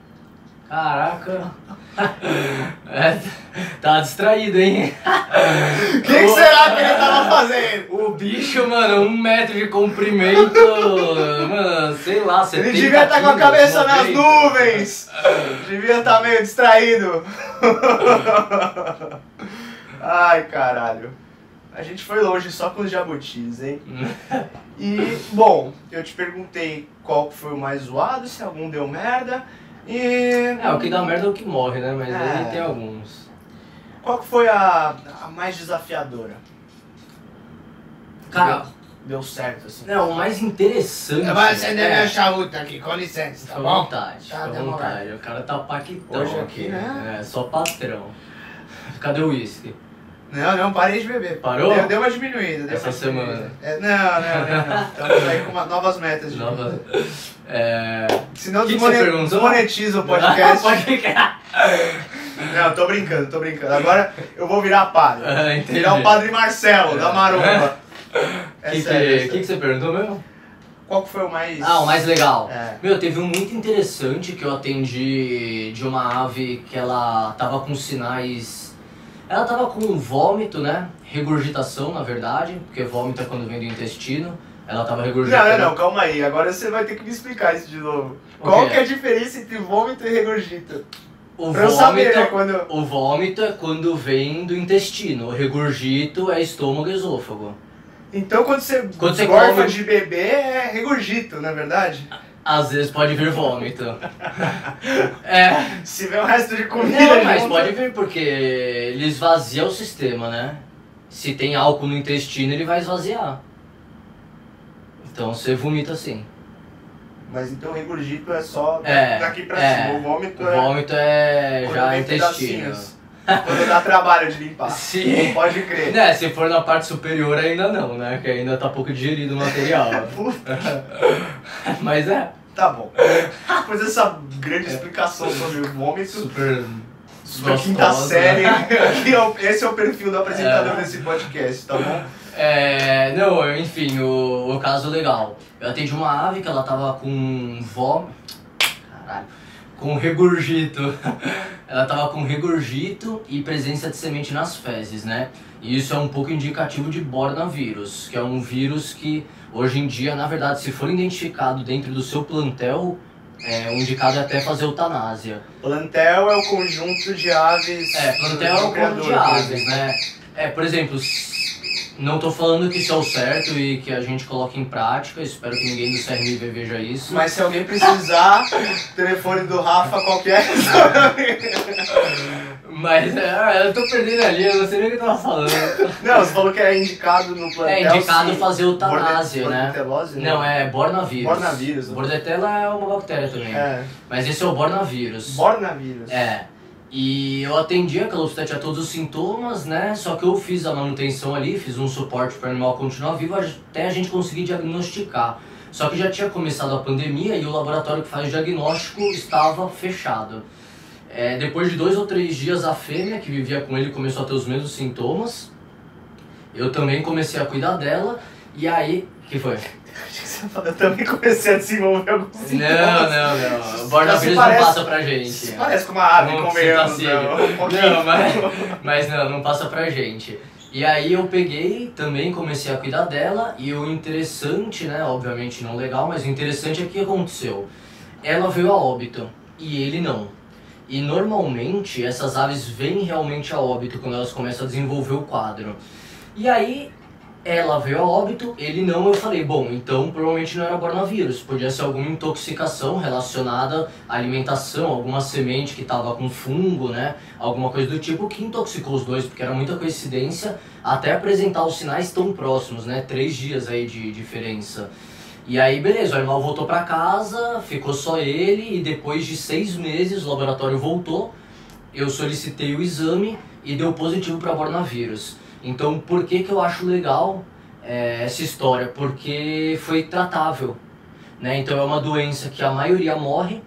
S3: Caraca. É, tá distraído, hein?
S2: O que, que será que ele tava fazendo?
S3: O bicho, mano, um metro de comprimento, mano, sei lá, 70
S2: Ele devia estar com a cabeça nas
S3: 90.
S2: nuvens! Devia estar meio distraído. Ai, caralho. A gente foi longe só com os jabutis, hein? E, bom, eu te perguntei qual foi o mais zoado, se algum deu merda. E.
S3: É, o que dá merda é o que morre, né? Mas
S2: É.
S3: aí tem alguns.
S2: Qual que foi a, a mais desafiadora?
S3: Cara,
S2: Deu, certo, assim.
S3: não, o mais interessante.
S2: Eu vou acender
S3: é,
S2: meu charuto aqui, com licença, tá
S3: Fica
S2: bom?
S3: vontade,
S2: Tá,
S3: fica à vontade. O cara tá paquitão
S2: Hoje
S3: aqui,
S2: aqui, né?
S3: É, só patrão. Cadê o uísque?
S2: Não, não, parei de beber.
S3: Parou?
S2: Deu, deu uma diminuída. Deu
S3: Essa semana?
S2: É, não, não, não. não. Estamos aí com uma- novas metas. De
S3: Nova. É.
S2: Senão
S3: Que
S2: desmonetiza o podcast.
S3: Pode ficar.
S2: não, tô brincando, tô brincando. Agora eu vou virar padre.
S3: Ah, entendi.
S2: virar o padre Marcelo, da Maromba. É
S3: O que,
S2: sério, é
S3: que, que, que você perguntou mesmo?
S2: Qual que foi o mais...
S3: Ah, o mais legal.
S2: É.
S3: Meu, teve um muito interessante que eu atendi de uma ave que ela tava com sinais. Ela tava com vômito, né? Regurgitação, na verdade, porque vômito é quando vem do intestino. Ela tava regurgitando.
S2: não, não, calma aí. Agora você vai ter que me explicar isso de novo. Qual que é a diferença entre vômito e regurgita?
S3: O
S2: Pra eu saber, né,
S3: vômito,
S2: quando...
S3: o vômito é quando vem do intestino. O regurgito é estômago e esôfago.
S2: Então quando você,
S3: Quando você
S2: gorfa
S3: come-
S2: de bebê é regurgito, na é verdade?
S3: Às vezes pode vir vômito. é.
S2: Se vê o resto de comida
S3: Não, mas
S2: junto-
S3: pode vir porque ele esvazia o sistema, né? Se tem álcool no intestino, ele vai esvaziar. Então você vomita assim.
S2: Mas então regurgito é só
S3: É,
S2: daqui pra
S3: é.
S2: cima. O vômito
S3: O
S2: é
S3: vômito é
S2: quando
S3: já intestino.
S2: Quando dá trabalho de limpar.
S3: Sim.
S2: Pode crer.
S3: Né, se for na parte superior ainda não, né? Que ainda tá pouco digerido o material. Mas é,
S2: tá bom. Depois dessa grande explicação sobre o vômito,
S3: super
S2: a quinta
S3: gostosa.
S2: série, é o- esse é o perfil do apresentador
S3: É.
S2: desse podcast, tá bom?
S3: É, não, enfim, o, o caso legal. Eu atendi uma ave que ela tava com vômito. Caralho. Com regurgito. Ela tava com regurgito e presença de semente nas fezes, né? E isso é um pouco indicativo de bornavírus, que é um vírus que hoje em dia, na verdade, se for identificado dentro do seu plantel, é, o indicado é até fazer eutanásia.
S2: Plantel é o conjunto de aves.
S3: É, plantel é o conto de aves, né? É, por exemplo, não tô falando que isso é o certo e que a gente coloque em prática, espero que ninguém do CRMV veja isso.
S2: Mas se alguém precisar, telefone do Rafa qualquer.
S3: Mas é, eu tô perdendo ali, eu não sei nem o que eu tava falando.
S2: Não, você falou que é indicado no plantel.
S3: É indicado
S2: se-
S3: fazer eutanásia,
S2: borde-
S3: né?
S2: bordelose,
S3: Não, é bornavírus.
S2: Bornavírus, né?
S3: Bordetella é uma bactéria também.
S2: É.
S3: Mas esse é o bornavírus.
S2: Bornavírus.
S3: É. E eu atendi a calopsita, tinha todos os sintomas, né? Só que eu fiz a manutenção ali, fiz um suporte para o animal continuar vivo até a gente conseguir diagnosticar. Só que já tinha começado a pandemia e o laboratório que faz o diagnóstico estava fechado. É, depois de dois ou três dias, a fêmea que vivia com ele começou a ter os mesmos sintomas. Eu também comecei a cuidar dela. E aí. que foi?
S2: Eu também comecei a desenvolver alguns
S3: Não,
S2: sintomas.
S3: não, não. O bornavírus não passa pra gente.
S2: Parece com uma ave,
S3: Não,
S2: convenhamos.
S3: você tá
S2: Não, um.
S3: Não, mas, mas não, não passa pra gente. E aí eu peguei, também comecei a cuidar dela, e o interessante, né, obviamente não legal, mas o interessante é que aconteceu. Ela veio a óbito, e ele não. E normalmente essas aves vêm realmente a óbito quando elas começam a desenvolver o quadro. E aí ela veio a óbito, ele não, eu falei, bom, então provavelmente não era bornavírus, podia ser alguma intoxicação relacionada à alimentação, alguma semente que estava com fungo, né? Alguma coisa do tipo que intoxicou os dois, porque era muita coincidência até apresentar os sinais tão próximos, né? Três dias aí de diferença. E aí, beleza, o animal voltou para casa, ficou só ele, e depois de seis meses o laboratório voltou, eu solicitei o exame e deu positivo para bornavírus. Então, por que, que eu acho legal é, essa história? Porque foi tratável. Né? Então, é uma doença que a maioria morre,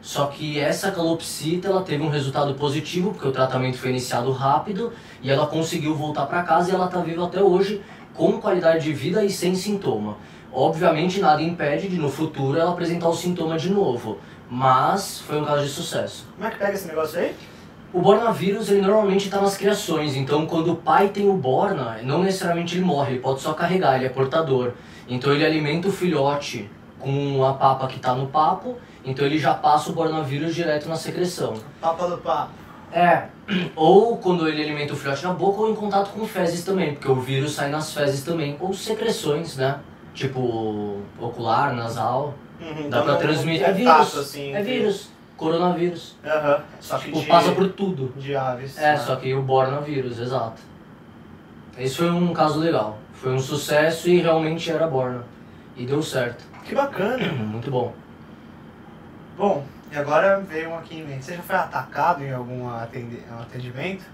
S3: só que essa calopsita ela teve um resultado positivo, porque o tratamento foi iniciado rápido e ela conseguiu voltar para casa e ela está viva até hoje com qualidade de vida e sem sintoma. Obviamente, nada impede de no futuro ela apresentar o sintoma de novo, mas foi um caso de sucesso.
S2: Como é que pega esse negócio aí?
S3: O bornavírus ele normalmente está nas criações, então quando o pai tem o borna, não necessariamente ele morre, ele pode só carregar, ele é portador. Então ele alimenta o filhote com a papa que está no papo, então ele já passa o bornavírus direto na secreção.
S2: Papa do papo.
S3: É, ou quando ele alimenta o filhote na boca ou em contato com fezes também, porque o vírus sai nas fezes também, ou secreções, né? Tipo ocular, nasal,
S2: Uhum,
S3: dá
S2: então
S3: pra
S2: não-
S3: transmitir. É vírus,
S2: assim,
S3: é vírus, coronavírus.
S2: Aham. Só que
S3: Tipo,
S2: de,
S3: passa por tudo.
S2: de aves.
S3: É,
S2: né?
S3: só que o bornavírus, exato. Esse foi um caso legal. Foi um sucesso e realmente era borna. E deu certo.
S2: Que bacana.
S3: Muito bom.
S2: Bom, e agora veio um aqui em mente. Você já foi atacado em algum atendimento?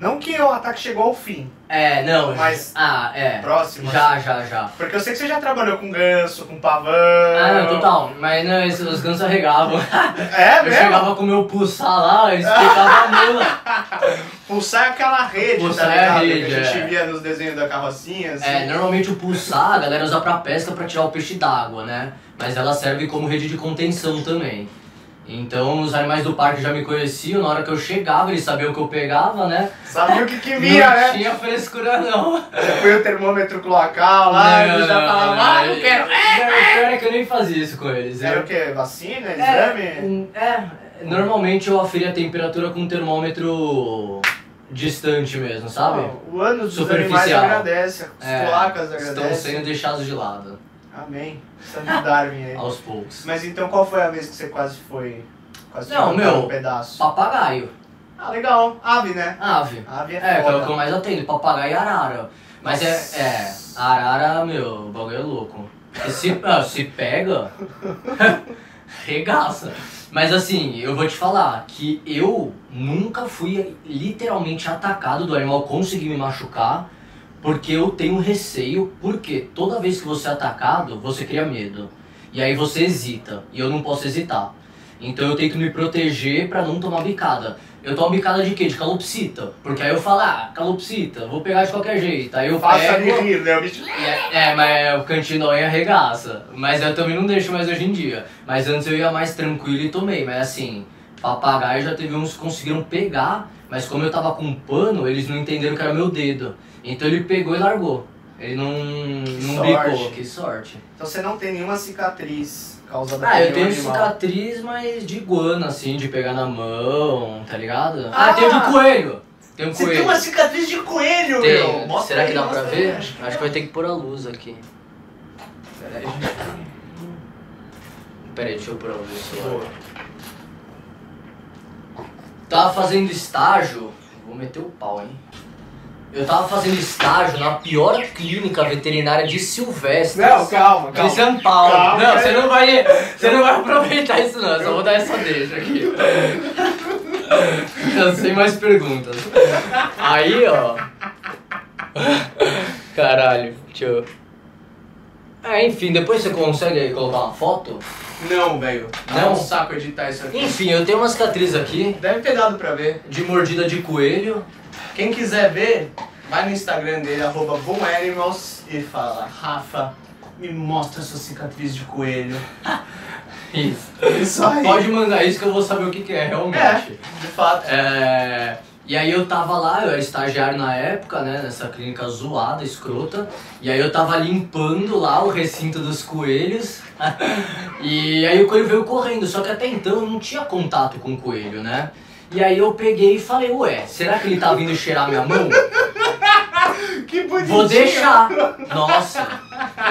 S2: Não que o ataque chegou ao fim,
S3: É, não.
S2: Mas-
S3: Ah, é.
S2: próximo.
S3: Já, já, já.
S2: Porque eu sei que você já trabalhou com ganso, com pavão.
S3: Ah, não, total. Mas não, esses, os gansos arregavam.
S2: É
S3: Eu
S2: mesmo?
S3: chegava com o meu pulsar lá, eles picavam a mula.
S2: Pulsar é aquela rede,
S3: Pulsar
S2: tá
S3: é a
S2: ligado?
S3: rede,
S2: que a gente
S3: é.
S2: via nos desenhos da carrocinha, assim.
S3: É, normalmente o pulsar a galera usa pra pesca pra tirar o peixe d'água, né? Mas ela serve como rede de contenção também. Então os animais do parque já me conheciam, na hora que eu chegava eles sabiam o que eu pegava, né?
S2: Sabia o que que via,
S3: não
S2: né?
S3: tinha frescura não.
S2: Põe o termômetro cloacal lá,
S3: Não,
S2: eles já
S3: não,
S2: falavam,
S3: não,
S2: ah, não quero.
S3: Não, o pior é que eu nem fazia isso com eles.
S2: Era
S3: Eu-
S2: o quê? Vacina?
S3: É,
S2: Exame?
S3: um- é, normalmente eu aferia a temperatura com um termômetro distante mesmo, sabe?
S2: Não, o ano dos
S3: Superficial.
S2: animais agradece, as
S3: É, Estão
S2: agradecem.
S3: sendo deixados de lado,
S2: Amém. Santo Darwin aí.
S3: aos poucos.
S2: Mas então qual foi a vez que você quase foi? Quase
S3: Não, meu,
S2: um pedaço.
S3: Papagaio,
S2: Ah, legal. Ave, né?
S3: ave.
S2: Ave é,
S3: É, que é o
S2: foda.
S3: que eu mais atendo, papagaio e arara. Mas é, é, arara, meu, o bagulho é louco. E se, se pega, regaça. Mas assim, eu vou te falar que eu nunca fui literalmente atacado do animal conseguir me machucar, porque eu tenho receio, porque toda vez que você é atacado, você cria medo. E aí você hesita, e eu não posso hesitar. Então eu tento me proteger pra não tomar bicada. Eu tomo bicada de quê? De calopsita. Porque aí eu falo, ah, calopsita, vou pegar de qualquer jeito. Aí eu
S2: de
S3: pego.
S2: rir, né? O bicho...
S3: É, é, mas o cantinói arregaça. Mas eu também não deixo mais hoje em dia. Mas antes eu ia mais tranquilo e tomei. Mas assim, papagaio já teve uns que conseguiram pegar, mas como eu tava com um pano, eles não entenderam que era meu dedo. Então ele pegou e largou. Ele não, não
S2: sorte.
S3: bicou. Que sorte.
S2: Então você não tem nenhuma cicatriz causada
S3: Ah,
S2: por
S3: eu
S2: nenhum
S3: tenho
S2: animal.
S3: cicatriz, mas de iguana, assim, de pegar na mão, tá ligado?
S2: Ah!
S3: Ah, tem de coelho! Tem um
S2: Você
S3: coelho.
S2: tem uma cicatriz de coelho,
S3: Tem.
S2: meu! Mostra
S3: Será que dá pra ver?
S2: aí.
S3: Acho que vai ter que pôr a luz aqui. Pera aí. Pera aí, deixa eu pôr a luz.
S2: Boa.
S3: tava fazendo estágio. Vou meter o pau, hein? Eu tava fazendo estágio na pior clínica veterinária de Silvestre.
S2: Não, calma,
S3: De
S2: calma.
S3: São Paulo.
S2: Calma,
S3: não,
S2: cara.
S3: você não vai. Você não vai aproveitar isso não, eu só vou dar essa deixa aqui. Eu sem mais perguntas. Aí, ó. Caralho, deixa eu. É, enfim, depois você consegue aí colocar uma foto?
S2: Não, velho.
S3: Não?
S2: um saco editar isso aqui.
S3: Enfim, eu tenho uma cicatriz aqui
S2: Deve ter dado pra ver.
S3: de mordida de coelho.
S2: Quem quiser ver, vai no Instagram dele, arroba BoomAnimals, e fala, Rafa, me mostra sua cicatriz de coelho.
S3: Isso.
S2: Isso aí.
S3: Pode mandar isso que eu vou saber o que, que é realmente.
S2: É, de fato.
S3: É, E aí eu tava lá, eu era estagiário na época, né, nessa clínica zoada, escrota. E aí eu tava limpando lá o recinto dos coelhos. e aí o coelho veio correndo, só que até então eu não tinha contato com o coelho, né? E aí eu peguei e falei, ué, será que ele tá vindo cheirar minha mão?
S2: Que bonitinho.
S3: Vou deixar. Nossa,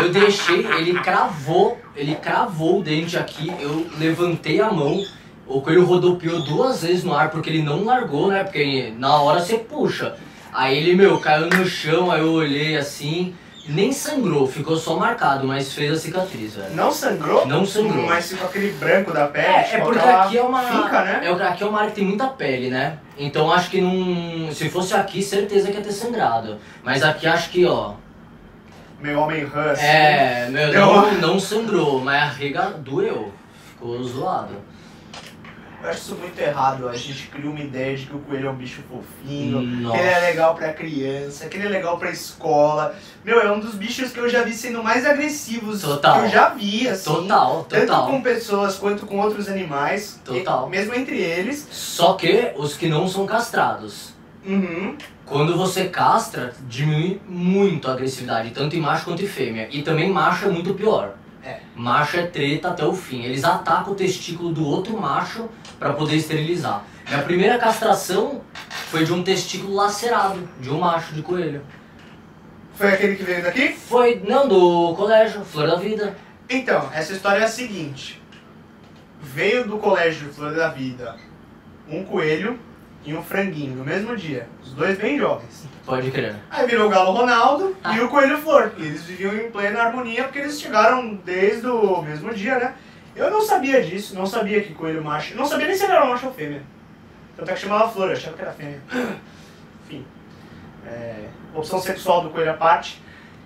S3: eu deixei, ele cravou, ele cravou o dente aqui, eu levantei a mão, o coelho rodopiou duas vezes no ar porque ele não largou, né? Porque na hora você puxa. Aí ele, meu, caiu no chão, aí eu olhei assim, nem sangrou, ficou só marcado, mas fez a cicatriz, velho.
S2: Não sangrou?
S3: Não sangrou.
S2: Mas ficou aquele branco da pele.
S3: É, é
S2: tipo
S3: porque
S2: aquela
S3: aqui é uma.
S2: Finca, né?
S3: É, aqui é uma área que tem muita pele, né? Então acho que não. Se fosse aqui, certeza que ia ter sangrado. Mas aqui acho que, ó.
S2: Meu homem Russ.
S3: É, meu, não, não sangrou, mas a rega doeu. Ficou zoado.
S2: Eu acho isso muito errado. A gente cria uma ideia de que o coelho é um bicho fofinho,
S3: Nossa.
S2: que ele é legal pra criança, que ele é legal pra escola. Meu, é um dos bichos que eu já vi sendo mais agressivos
S3: Total.
S2: que eu já vi, assim.
S3: Total,
S2: Tanto
S3: total.
S2: com pessoas quanto com outros animais.
S3: Total.
S2: E- mesmo entre eles.
S3: Só que os que não são castrados.
S2: Uhum.
S3: Quando você castra, diminui muito a agressividade, tanto em macho quanto em fêmea. E também macho é muito pior.
S2: É.
S3: Macho é treta até o fim. Eles atacam o testículo do outro macho pra poder esterilizar. Minha primeira castração foi de um testículo lacerado, de um macho de coelho.
S2: Foi aquele que veio daqui?
S3: Foi, não, do colégio, Flor da Vida.
S2: Então, essa história é a seguinte. Veio do colégio Flor da Vida um coelho e um franguinho no mesmo dia. Os dois bem jovens.
S3: Pode crer.
S2: Aí virou o Galo Ronaldo
S3: Ah.
S2: e o Coelho Flor. E eles viviam em plena harmonia porque eles chegaram desde o mesmo dia, né? Eu não sabia disso, não sabia que coelho macho. Não sabia nem se ele era macho ou fêmea. Tanto é que chamava Flor, eu achava que era fêmea. Enfim. É, opção sexual do coelho à parte,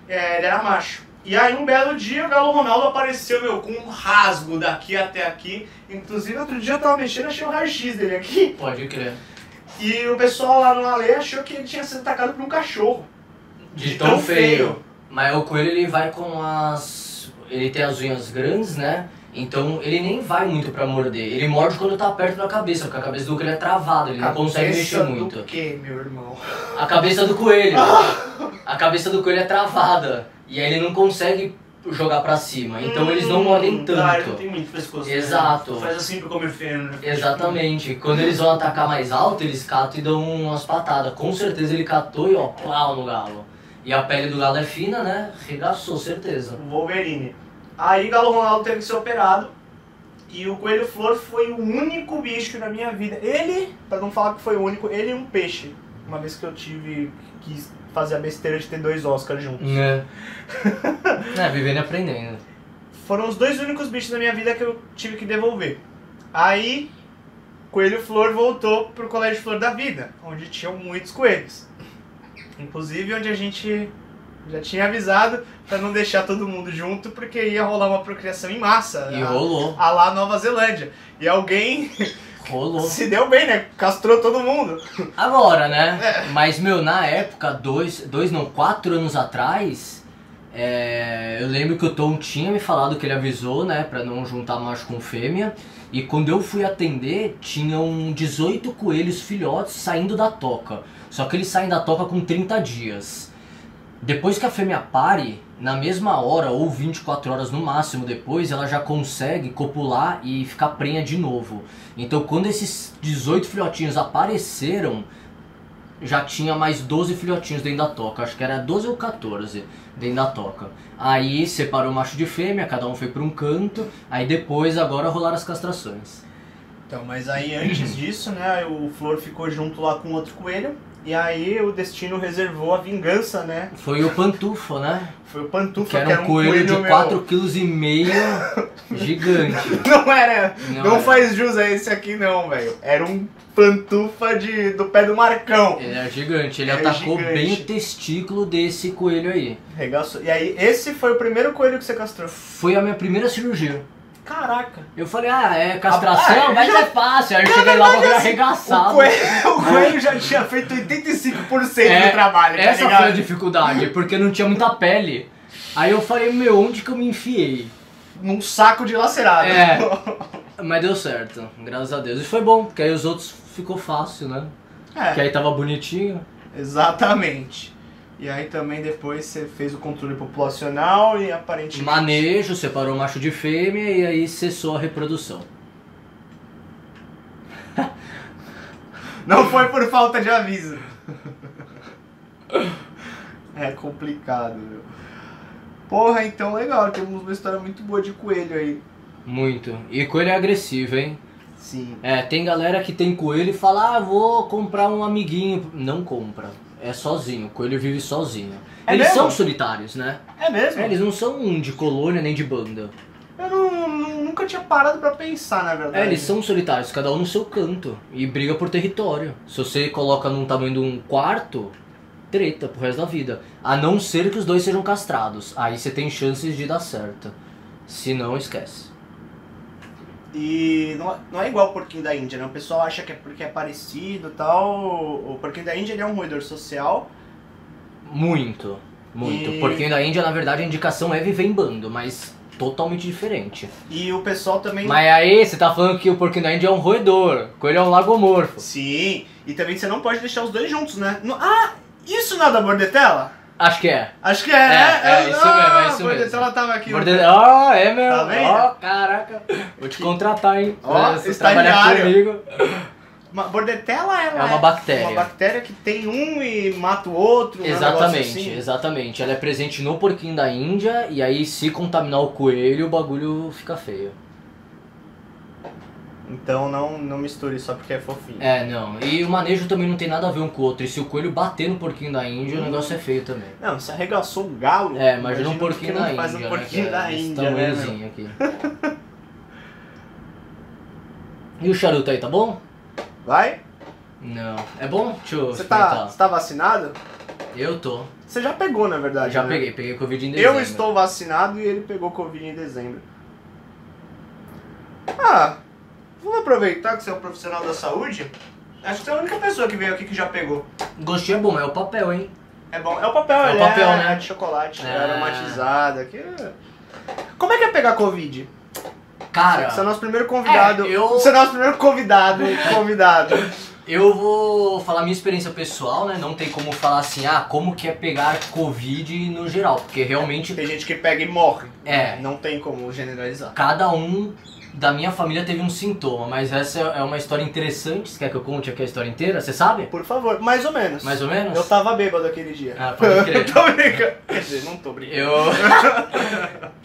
S2: é, ele era macho. E aí um belo dia o Galo Ronaldo apareceu, meu, com um rasgo daqui até aqui. Inclusive outro dia eu tava mexendo, achei o raio-x dele aqui.
S3: Pode crer.
S2: E o pessoal lá no Ale achou que ele tinha sido atacado por um cachorro.
S3: De tão feio. Mas o coelho ele vai com as. Ele tem as unhas grandes, né? Então ele nem vai muito pra morder. Ele morde quando tá perto da cabeça, porque a cabeça do coelho é travada, ele não consegue mexer muito.
S2: quê, meu irmão?
S3: A cabeça do coelho. A cabeça do coelho é travada. E aí ele não consegue jogar pra cima. Então eles não mordem
S2: Ah, ele não
S3: tanto.
S2: tem muito pescoço. né?
S3: Exato.
S2: Faz assim pra comer feno, né?
S3: Exatamente. Quando eles vão atacar mais alto, eles catam e dão umas patadas. Com certeza ele catou e ó, plau no galo. E a pele do galo é fina, né? Regaçou, certeza.
S2: O Wolverine. Aí Galo Ronaldo teve que ser operado. E o Coelho Flor foi o único bicho na minha vida. Ele, pra não falar que foi o único, ele e um peixe. Uma vez que eu tive que fazer a besteira de ter dois Oscars juntos.
S3: É. é, vivendo e aprendendo.
S2: Foram os dois únicos bichos da minha vida que eu tive que devolver. Aí, Coelho Flor voltou pro Colégio Flor da Vida, onde tinham muitos coelhos. Inclusive onde a gente já tinha avisado pra não deixar todo mundo junto, porque ia rolar uma procriação em massa.
S3: E
S2: a-
S3: rolou.
S2: a lá Nova Zelândia. E alguém
S3: Rolou.
S2: se deu bem, né? Castrou todo mundo.
S3: Agora, né?
S2: É.
S3: Mas, meu, na época, dois, dois não, quatro anos atrás, é, eu lembro que o Tom tinha me falado que ele avisou, né, pra não juntar macho com fêmea. E quando eu fui atender, tinham 18 coelhos filhotes saindo da toca. Só que eles saem da toca com 30 dias. Depois que a fêmea pare, na mesma hora ou 24 horas no máximo depois, ela já consegue copular e ficar prenha de novo. Então, quando esses 18 filhotinhos apareceram, já tinha mais 12 filhotinhos dentro da toca. Acho que era 12 ou 14 dentro da toca. Aí separou macho de fêmea, cada um foi para um canto. Aí depois, agora rolaram as castrações.
S2: Então, mas aí antes disso, né, o Flor ficou junto lá com outro coelho. E aí o destino reservou a vingança, né?
S3: Foi o Pantufa, né?
S2: Foi o Pantufa,
S3: Que era um coelho de
S2: meu-
S3: 4,5 kg gigante.
S2: Não era,
S3: Não
S2: não,
S3: era.
S2: faz jus a esse aqui não, velho. Era um Pantufa de, do pé do Marcão.
S3: Ele era gigante, ele
S2: É
S3: atacou
S2: gigante.
S3: bem o testículo desse coelho aí.
S2: Regaçou. E aí, esse foi o primeiro coelho que você castrou.
S3: Foi a minha primeira cirurgia.
S2: Caraca.
S3: Eu falei, ah, é castração,
S2: Ah,
S3: mas
S2: já-
S3: é fácil. Aí eu cheguei lá, o bagulho
S2: O
S3: arregaçado.
S2: coelho, o coelho já tinha feito 85%
S3: É,
S2: do trabalho, tá
S3: Essa
S2: ligado?
S3: foi a dificuldade, porque não tinha muita pele. Aí eu falei, meu, onde que eu me enfiei?
S2: Num saco dilacerado.
S3: É. Mas deu certo, graças a Deus. E foi bom, porque aí os outros ficou fácil, né?
S2: É,
S3: Que aí tava bonitinho.
S2: exatamente. E aí também depois você fez o controle populacional e aparentemente...
S3: Manejo, separou macho de fêmea e aí cessou a reprodução.
S2: Não foi por falta de aviso. É complicado, viu? Porra, então legal, temos uma história muito boa de coelho aí.
S3: Muito. E coelho é agressivo, hein?
S2: Sim.
S3: É, tem galera que tem coelho e fala, ah, vou comprar um amiguinho. Não compra. É sozinho, o coelho vive sozinho.
S2: É
S3: Eles
S2: mesmo?
S3: são solitários, né?
S2: É mesmo?
S3: É, eles não são de colônia nem de banda.
S2: Eu não, não- nunca tinha parado pra pensar, na verdade.
S3: É, eles são solitários, cada um no seu canto. E briga por território. Se você coloca num tamanho de um quarto, treta pro resto da vida. A não ser que os dois sejam castrados. Aí você tem chances de dar certo. Se não, esquece.
S2: E não, não é igual o porquinho da Índia, né? O pessoal acha que é porque é parecido e tal. O porquinho da Índia ele é um roedor social.
S3: Muito. Muito.
S2: E-
S3: Porque da Índia, na verdade, a indicação é viver em bando, mas totalmente diferente.
S2: E o pessoal também.
S3: Mas aí, você tá falando que o porquinho da Índia é um roedor, coelho é um lagomorfo.
S2: Sim. E também você não pode deixar os dois juntos, né? No- Ah, isso não é da Bordetela?
S3: Acho que é.
S2: Acho que é,
S3: É,
S2: né?
S3: é, isso mesmo, é isso
S2: A Bordetela tava aqui.
S3: Borde... Ó, é meu.
S2: Tá vendo?
S3: Ó, caraca. Vou te contratar, hein?
S2: Ó,
S3: Pra você trabalhar comigo.
S2: Uma Bordetela ela
S3: É uma bactéria.
S2: Uma bactéria que tem um e mata o outro. né? Um
S3: Exatamente,
S2: assim.
S3: exatamente. Ela é presente no porquinho da Índia e aí se contaminar o coelho, o bagulho fica feio.
S2: Então não, não misture só porque é fofinho.
S3: É, não. E o manejo também não tem nada a ver um com o outro. E se o coelho bater no porquinho da Índia, o negócio é feio também.
S2: Não, se arregaçou um galo.
S3: É, imagina um
S2: o
S3: porquinho da
S2: não faz
S3: Índia.
S2: um porquinho
S3: né,
S2: da Índia, né?
S3: tamanhozinho aqui. E o charuto aí, tá bom?
S2: Vai?
S3: Não. É bom? Deixa eu
S2: Você tá, tá vacinado?
S3: Eu tô.
S2: Você já pegou, na verdade.
S3: Já
S2: né?
S3: peguei, peguei Covid em dezembro.
S2: Eu estou vacinado e ele pegou Covid em dezembro. Ah, vamos aproveitar que você é um profissional da saúde. Acho que você é a única pessoa que veio aqui que já pegou.
S3: Gostinho é bom, é o papel, hein?
S2: É bom. É o papel,
S3: É o
S2: ele
S3: papel,
S2: é,
S3: né?
S2: é de chocolate, é
S3: É.
S2: aromatizado. Aqui é- Como é que é pegar Covid?
S3: Cara,
S2: Você é nosso primeiro convidado.
S3: É, eu-
S2: Você é nosso primeiro convidado. convidado.
S3: eu vou falar minha experiência pessoal, né? Não tem como falar assim, ah, como que é pegar Covid no geral, porque realmente
S2: Tem gente que pega e morre.
S3: É.
S2: Não tem como generalizar.
S3: cada um da minha família teve um sintoma, mas essa é uma história interessante. Você quer que eu conte aqui a história inteira? Você sabe?
S2: Por favor, mais ou menos.
S3: Mais ou menos?
S2: Eu tava bêbado aquele dia.
S3: Ah, pode crer.
S2: tô brincando. Quer dizer, não tô brincando.
S3: Eu.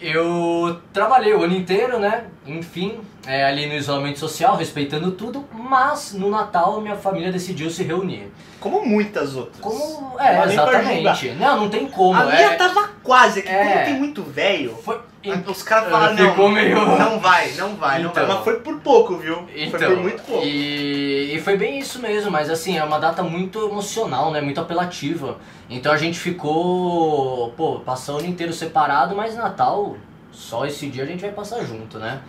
S3: eu trabalhei o ano inteiro, né? Enfim, é, ali no isolamento social, respeitando tudo, mas no Natal minha família decidiu se reunir.
S2: Como muitas outras.
S3: Como.
S2: Não
S3: É,
S2: pra
S3: exatamente. Não, não tem como.
S2: A minha
S3: é,
S2: tava quase, que
S3: É.
S2: como tem muito velho,
S3: Foi.
S2: os caras falaram, não,
S3: meio.
S2: não vai, não vai, não vai.
S3: Então.
S2: Mas foi por pouco, viu?
S3: Então,
S2: foi por muito pouco.
S3: E, e foi bem isso mesmo, mas assim, é uma data muito emocional, né? Muito apelativa. Então a gente ficou, pô, passar o ano inteiro separado, mas Natal, só esse dia a gente vai passar junto, né?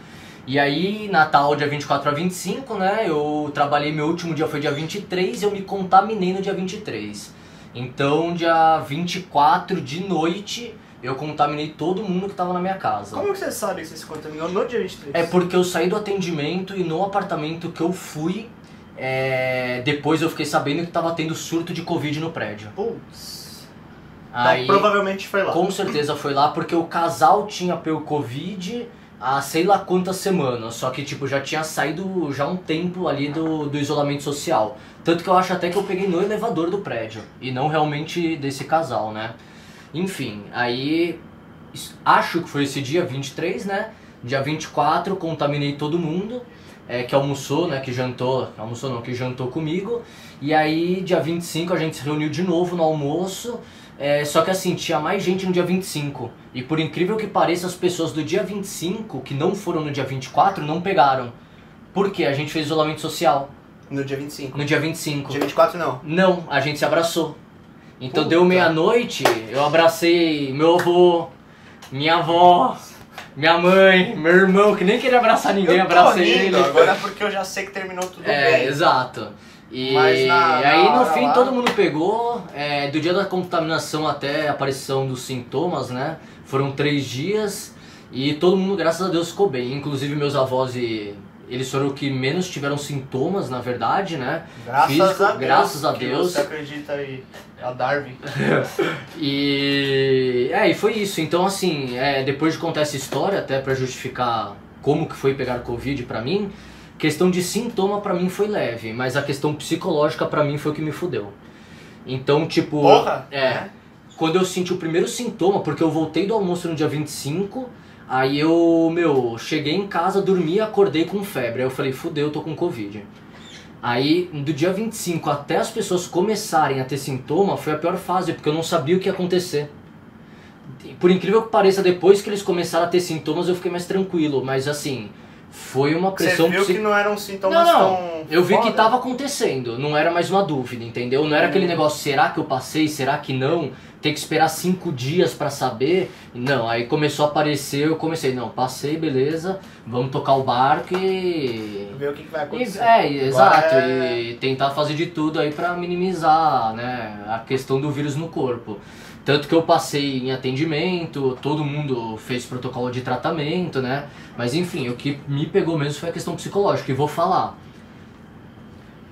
S3: E aí, Natal, dia 24 a 25, né? Eu trabalhei, meu último dia foi dia 23 e eu me contaminei no dia 23. Então, dia 24 de noite, eu contaminei todo mundo que tava na minha casa.
S2: Como que você sabe que você se contaminou no dia 23?
S3: É porque eu saí do atendimento e no apartamento que eu fui, é, depois eu fiquei sabendo que tava tendo surto de Covid no prédio.
S2: Putz.
S3: Aí,
S2: Então, provavelmente foi lá.
S3: com certeza foi lá porque o casal tinha pego Covid há sei lá quantas semanas, só que tipo já tinha saído já um tempo ali do, do isolamento social. Tanto que eu acho até que eu peguei no elevador do prédio e não realmente desse casal, né? Enfim, aí acho que foi esse dia 23, né? Dia 24 contaminei todo mundo. é, que almoçou, né, que jantou, almoçou não, que jantou comigo. E aí, dia 25, a gente se reuniu de novo no almoço. É, só que assim, tinha mais gente no dia 25. E por incrível que pareça, as pessoas do dia 25, que não foram no dia 24, não pegaram. Por quê? A gente fez isolamento social
S2: No dia 25.
S3: no dia 25.
S2: Dia 24 não.
S3: Não, a gente se abraçou. Então
S2: Puta.
S3: deu meia-noite, eu abracei meu avô, minha avó, minha mãe, meu irmão, que nem queria abraçar ninguém,
S2: eu
S3: abracei
S2: rindo
S3: ele.
S2: agora porque eu já sei que terminou tudo
S3: É,
S2: bem.
S3: exato. E
S2: na-
S3: aí
S2: na
S3: no fim
S2: lá-
S3: todo mundo pegou, é, do dia da contaminação até a aparição dos sintomas, né? Foram três dias e todo mundo, graças a Deus, ficou bem. Inclusive meus avós e eles foram os que menos tiveram sintomas, na verdade, né?
S2: Graças
S3: Físico,
S2: a Deus.
S3: graças a Deus.
S2: Você acredita aí. A Darwin.
S3: E é, e foi isso. Então assim, é, depois de contar essa história, até pra justificar como que foi pegar Covid pra mim, questão de sintoma pra mim foi leve, mas a questão psicológica pra mim foi o que me fudeu. Então, tipo,
S2: Porra!
S3: é,
S2: né?
S3: quando eu senti o primeiro sintoma, porque eu voltei do almoço no dia 25, aí eu, meu, cheguei em casa, dormi e acordei com febre. Aí eu falei, fudeu, eu tô com Covid. Aí, do dia 25 até as pessoas começarem a ter sintoma, foi a pior fase, porque eu não sabia o que ia acontecer. Por incrível que pareça, depois que eles começaram a ter sintomas, eu fiquei mais tranquilo, mas assim, foi uma
S2: Você
S3: pressão
S2: viu
S3: psi-
S2: que não eram sintomas
S3: Não, não.
S2: tão.
S3: eu vi que
S2: foda?
S3: tava acontecendo, não era mais uma dúvida, entendeu? Não era aquele negócio, será que eu passei, será que não? Tem que esperar cinco dias pra saber. Não, aí começou a aparecer, eu comecei, não, passei, beleza, vamos tocar o barco e.
S2: Ver o que, que vai
S3: e
S2: acontecer.
S3: é, exato,
S2: Agora é-
S3: e tentar fazer de tudo aí pra minimizar, né, a questão do vírus no corpo. Tanto que eu passei em atendimento, todo mundo fez protocolo de tratamento, né? Mas enfim, o que me pegou mesmo foi a questão psicológica. E vou falar.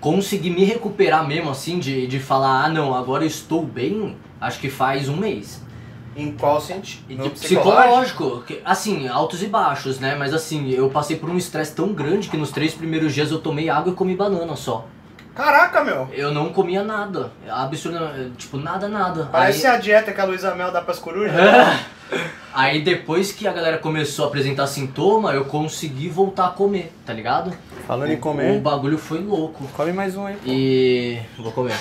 S3: Consegui me recuperar mesmo assim, de, de falar, ah não, agora eu estou bem, acho que faz um mês.
S2: Em qual sentido?
S3: E
S2: No
S3: psicológico, que, assim, altos e baixos, né? Mas assim, eu passei por um estresse tão grande que nos três primeiros dias eu tomei água e comi banana só.
S2: Caraca, meu.
S3: Eu não comia nada. Absurdamente, tipo, nada, nada.
S2: Parece
S3: Aí-
S2: a dieta que a Luísa Mel dá pras corujas.
S3: Aí depois que a galera começou a apresentar sintoma, eu consegui voltar a comer, tá ligado?
S2: Falando
S3: O, o bagulho foi louco.
S2: come mais um aí.
S3: E. Vou comer.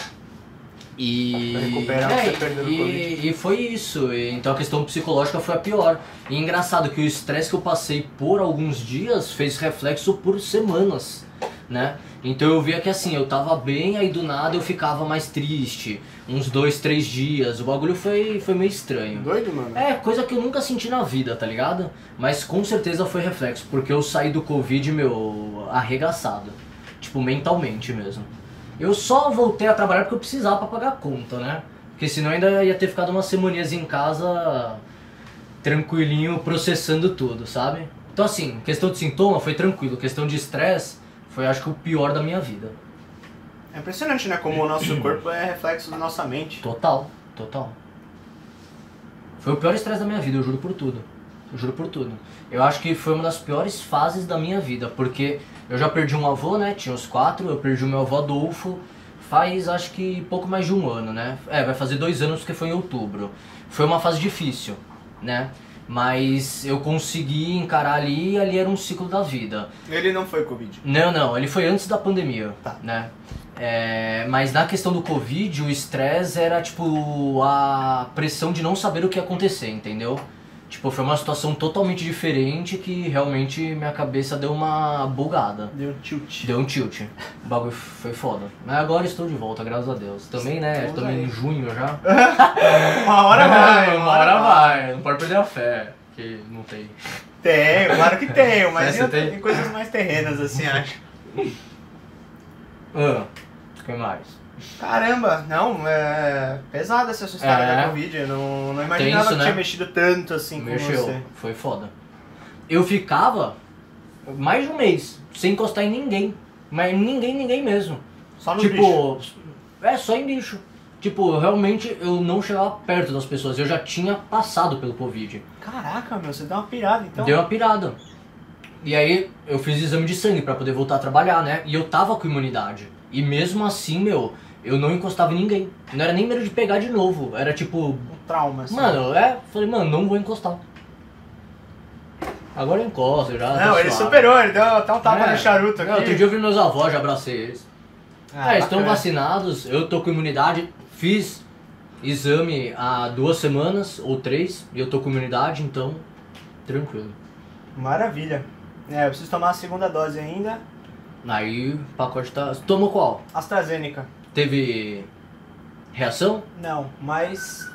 S3: E.
S2: Recuperar o que
S3: é,
S2: você perdeu
S3: e,
S2: Covid.
S3: e foi isso. E- Então a questão psicológica foi a pior. E engraçado que o estresse que eu passei por alguns dias fez reflexo por semanas, né? Então eu via que assim, eu tava bem, aí do nada eu ficava mais triste. Uns dois, três dias. O bagulho foi, foi meio estranho.
S2: Doido, mano?
S3: É, coisa que eu nunca senti na vida, tá ligado? Mas com certeza foi reflexo, porque eu saí do Covid, meu, arregaçado. Tipo, mentalmente mesmo. Eu só voltei a trabalhar porque eu precisava pra pagar a conta, né? Porque senão eu ainda ia ter ficado umas semaninhas em casa, tranquilinho, processando tudo, sabe? Então assim, questão de sintoma foi tranquilo, questão de estresse foi acho que o pior da minha vida.
S2: É impressionante, né? Como o nosso corpo é reflexo da nossa mente.
S3: Total, total. Foi o pior estresse da minha vida, eu juro por tudo. Eu juro por tudo. Eu acho que foi uma das piores fases da minha vida, porque eu já perdi um avô, né? Tinha os quatro, eu perdi o meu avô Adolfo faz acho que pouco mais de um ano, né? É, vai fazer dois anos porque foi em outubro. Foi uma fase difícil, né? Mas eu consegui encarar ali e ali era um ciclo da vida.
S2: Ele não foi Covid.
S3: Não, não, ele foi antes da pandemia,
S2: Tá.
S3: né? É, mas na questão do Covid, o estresse era tipo a pressão de não saber o que ia acontecer, entendeu? Tipo, foi uma situação totalmente diferente que realmente minha cabeça deu uma bugada.
S2: Deu tilt.
S3: Deu um tilt. O bagulho foi foda. Mas agora estou de volta, graças a Deus. Também, né?
S2: Estamos
S3: Também
S2: aí.
S3: em junho já.
S2: Uma hora vai,
S3: uma hora vai. Não pode perder a fé. Que não tem.
S2: Tem, claro que tem, mas em,
S3: tem?
S2: em coisas mais terrenas, assim, acho.
S3: Ah, o que mais?
S2: Caramba, não, é pesada essa sua história
S3: É.
S2: da Covid. Eu não, não imaginava
S3: Tenso,
S2: que
S3: né?
S2: tinha mexido tanto assim com
S3: Mexeu,
S2: você.
S3: foi foda. Eu ficava mais de um mês sem encostar em ninguém. Mas ninguém, ninguém mesmo.
S2: Só no bicho.
S3: tipo, é só em bicho. Tipo, realmente eu não chegava perto das pessoas. Eu já tinha passado pelo Covid.
S2: Caraca, meu, você deu uma pirada então.
S3: Deu uma pirada. E aí eu fiz exame de sangue pra poder voltar a trabalhar, né? E eu tava com imunidade. E mesmo assim, meu, eu não encostava em ninguém. Não era nem medo de pegar de novo. Era tipo,
S2: Um trauma, assim.
S3: mano, é, falei, mano, não vou encostar. Agora encosta já.
S2: Não,
S3: tá
S2: ele
S3: suave.
S2: superou, ele deu até um tapa
S3: É.
S2: no charuto aqui.
S3: Não, outro dia eu vi meus avós, já abracei eles.
S2: Ah,
S3: é, estão
S2: bacana.
S3: vacinados, eu tô com imunidade, fiz exame há duas semanas ou três e eu tô com imunidade, então tranquilo.
S2: Maravilha. É, eu preciso tomar a segunda dose ainda.
S3: Aí o pacote tá. Tomou qual?
S2: AstraZeneca.
S3: Teve reação?
S2: Não, mas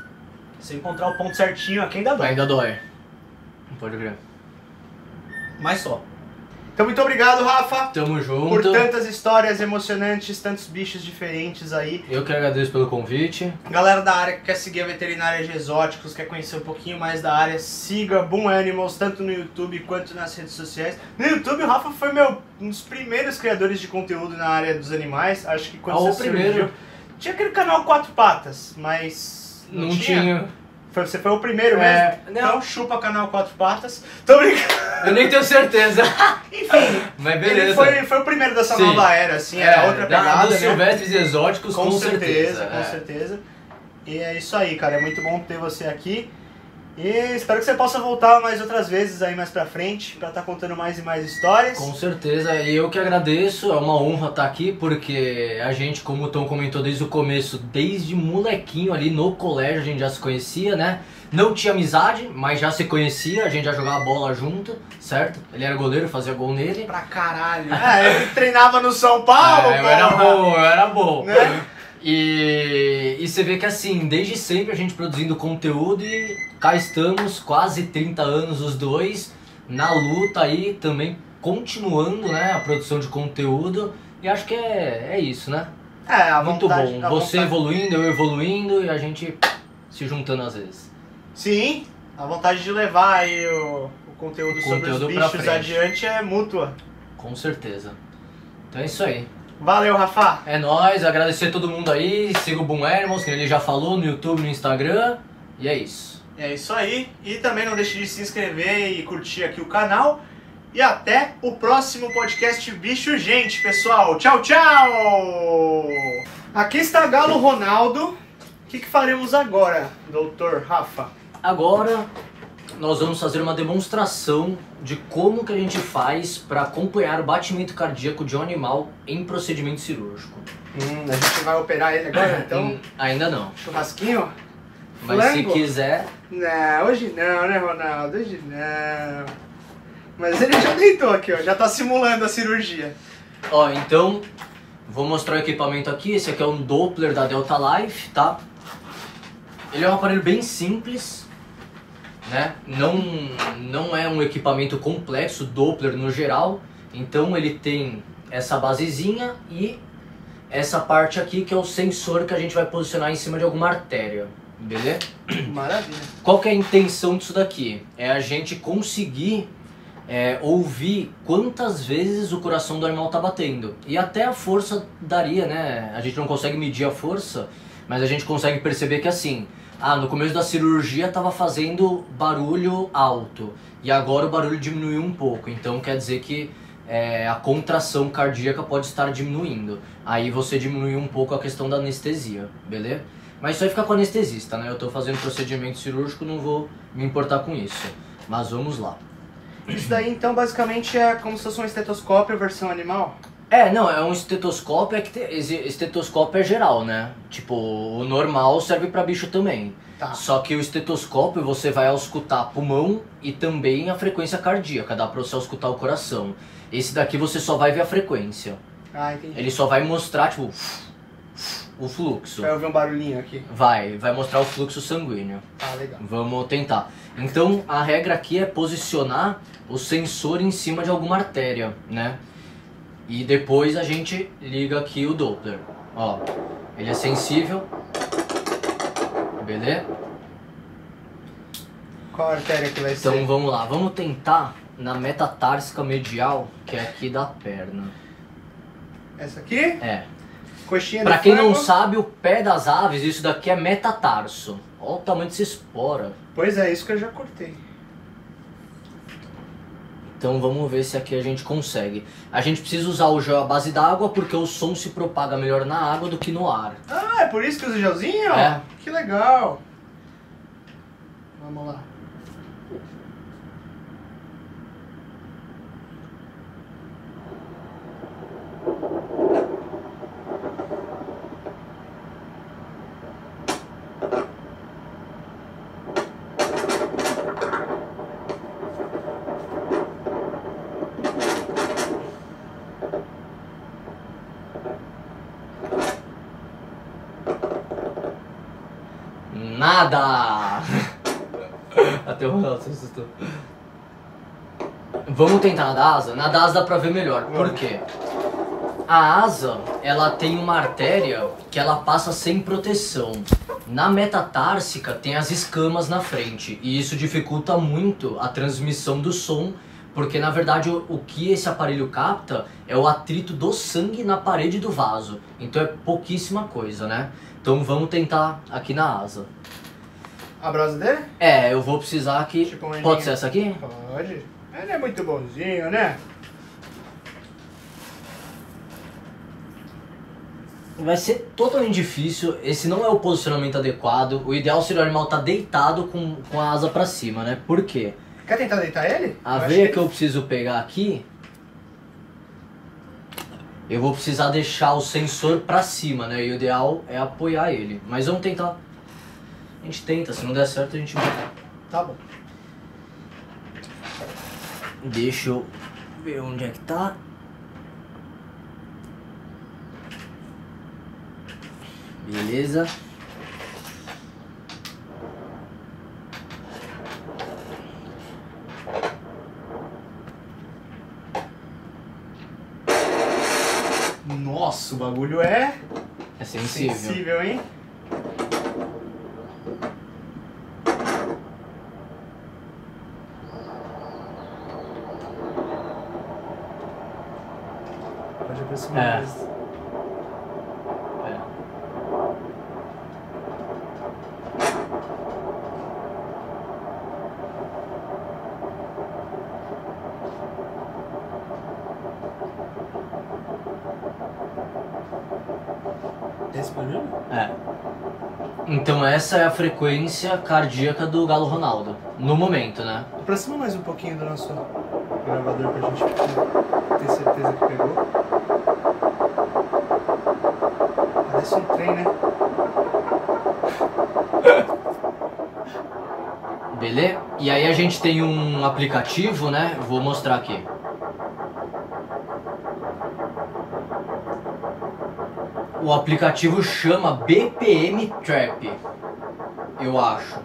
S2: se encontrar o ponto certinho aqui ainda dói.
S3: Ainda dói. Não pode crer.
S2: Mas só. Então muito obrigado, Rafa,
S3: Tamo
S2: por
S3: junto.
S2: tantas histórias emocionantes, tantos bichos diferentes aí.
S3: Eu que agradeço pelo convite.
S2: Galera da área que quer seguir a veterinária de exóticos, quer conhecer um pouquinho mais da área, siga Boom Animals tanto no YouTube quanto nas redes sociais. No YouTube, o Rafa foi meu, um dos primeiros criadores de conteúdo na área dos animais. Acho que quando
S3: Ah, o
S2: você
S3: primeiro.
S2: surgiu- Tinha aquele canal Quatro Patas, mas.
S3: Não, tinha.
S2: Foi- você foi o primeiro
S3: É,
S2: mesmo? Então chupa canal Quatro Patas. Tô brincando.
S3: Eu nem tenho certeza.
S2: Enfim,
S3: Mas
S2: ele
S3: beleza.
S2: foi, foi o primeiro dessa
S3: Sim.
S2: nova era, assim, era
S3: É,
S2: outra
S3: da-
S2: pegada,
S3: Dos
S2: né?
S3: silvestres e exóticos, com,
S2: Com, certeza, com
S3: é.
S2: certeza. E é isso aí, cara. É muito bom ter você aqui. E espero que você possa voltar mais outras vezes aí mais pra frente, pra estar contando mais e mais histórias.
S3: Com certeza, e eu que agradeço, é uma honra estar aqui, porque a gente, como o Tom comentou desde o começo, desde molequinho ali no colégio a gente já se conhecia, né? Não tinha amizade, mas já se conhecia, a gente já jogava bola junto, certo? Ele era goleiro, fazia gol nele.
S2: Pra caralho. Ah, ele treinava no São Paulo,
S3: É, eu era bom, eu era bom.
S2: Né?
S3: E, e você vê que assim, desde sempre a gente produzindo conteúdo e cá estamos, quase 30 anos os dois, na luta aí também continuando né, a produção de conteúdo. E acho que é, é isso, né?
S2: É, a
S3: Muito
S2: vontade,
S3: bom. Você
S2: vontade-
S3: evoluindo, eu evoluindo e a gente se juntando às vezes.
S2: Sim, a vontade de levar aí o, o conteúdo
S3: O
S2: sobre
S3: conteúdo
S2: os bichos adiante é mútua.
S3: Com certeza. Então é isso aí.
S2: Valeu, Rafa.
S3: É nóis, agradecer a todo mundo aí. Siga o Boom Animals, que ele já falou no YouTube, no Instagram. E é isso.
S2: É isso aí. E também não deixe de se inscrever e curtir aqui o canal. E até o próximo podcast Bicho Gente, pessoal. Tchau, tchau! Aqui está Galo Ronaldo. O que, que faremos agora, doutor Rafa?
S3: Agora nós vamos fazer uma demonstração de como que a gente faz para acompanhar o batimento cardíaco de um animal em procedimento cirúrgico.
S2: Hum, a gente vai operar ele agora, então?
S3: Ainda não.
S2: Churrasquinho?
S3: Mas se
S2: Flango?
S3: quiser,
S2: Não, hoje não, né, Ronaldo? Hoje não. Mas ele já deitou aqui, ó. Já tá simulando a cirurgia.
S3: ó, então vou mostrar o equipamento aqui. Esse aqui é um Doppler da Delta Life, tá? Ele é um aparelho bem simples, né? Não, não é um equipamento complexo, Doppler no geral. Então ele tem essa basezinha e essa parte aqui que é o sensor que a gente vai posicionar em cima de alguma artéria, beleza?
S2: Maravilha.
S3: Qual que é a intenção disso daqui? É a gente conseguir é, ouvir quantas vezes o coração do animal tá batendo. E até a força daria, né? A gente não consegue medir a força, mas a gente consegue perceber que assim, ah, no começo da cirurgia tava fazendo barulho alto e agora o barulho diminuiu um pouco. Então quer dizer que é, a contração cardíaca pode estar diminuindo. Aí você diminui um pouco a questão da anestesia, beleza? Mas isso aí fica com o anestesista, né? Eu tô fazendo procedimento cirúrgico, não vou me importar com isso. Mas vamos lá.
S2: Isso daí, então, basicamente é como se fosse um estetoscópio versão animal?
S3: É, não, é um estetoscópio, é que te- estetoscópio é geral, né? Tipo, o normal serve pra bicho também.
S2: Tá.
S3: Só que o estetoscópio você vai auscultar pulmão e também a frequência cardíaca, dá pra você auscultar o coração. Esse daqui você só vai ver a frequência.
S2: Ah, entendi.
S3: Ele só vai mostrar, tipo, o fluxo.
S2: Vai ouvir um barulhinho aqui.
S3: Vai, vai mostrar o fluxo sanguíneo.
S2: Ah, legal.
S3: Vamos tentar. Então a regra aqui é posicionar o sensor em cima de alguma artéria, né? E depois a gente liga aqui o Doppler. Ó, ele é sensível. Beleza?
S2: Qual artéria que vai
S3: Então
S2: ser?
S3: vamos lá, vamos tentar na metatársica medial, que é aqui da perna.
S2: Essa aqui?
S3: É.
S2: Coxinha
S3: Pra quem não
S2: frango.
S3: sabe, o pé das aves, isso daqui é metatarso. Olha o tamanho dessa espora.
S2: Pois é, isso que eu já cortei.
S3: Então vamos ver se aqui a gente consegue. A gente precisa usar o gel à base d'água porque o som se propaga melhor na água do que no ar.
S2: Ah, é por isso que usa gelzinho?
S3: É.
S2: Que legal. Vamos lá.
S3: Nada! Até o Ronaldo se assustou. Vamos tentar na da asa? Na da asa dá pra ver melhor. Por quê? A asa, ela tem uma artéria que ela passa sem proteção. Na metatársica tem as escamas na frente e isso dificulta muito a transmissão do som, porque na verdade o, o que esse aparelho capta é o atrito do sangue na parede do vaso. Então é pouquíssima coisa, né? Então vamos tentar aqui na asa.
S2: A brasa dele?
S3: É, eu vou precisar que.
S2: Tipo uma
S3: Pode ser essa aqui?
S2: Pode. Ele é muito bonzinho, né?
S3: Vai ser totalmente difícil. Esse não é o posicionamento adequado. O ideal seria o animal estar deitado com, com a asa pra cima, né? Por quê?
S2: Quer tentar deitar ele?
S3: A
S2: Eu
S3: veia
S2: acho
S3: que eu preciso pegar aqui, eu vou precisar deixar o sensor pra cima, né? E o ideal é apoiar ele. Mas vamos tentar. A gente tenta, se não der certo a gente.
S2: Tá bom.
S3: Deixa eu ver onde é que tá. Beleza.
S2: Nossa, o bagulho é
S3: É sensível.
S2: sensível, hein?
S3: É. É.
S2: Esse barulho?
S3: É. Então essa é a frequência cardíaca do Galo Ronaldo. No momento, né?
S2: Aproxima mais um pouquinho do nosso gravador pra gente ter certeza que pegou. Trem, né?
S3: Beleza? E aí a gente tem um aplicativo, né? Vou mostrar aqui. O aplicativo chama BPM Trap. Eu acho.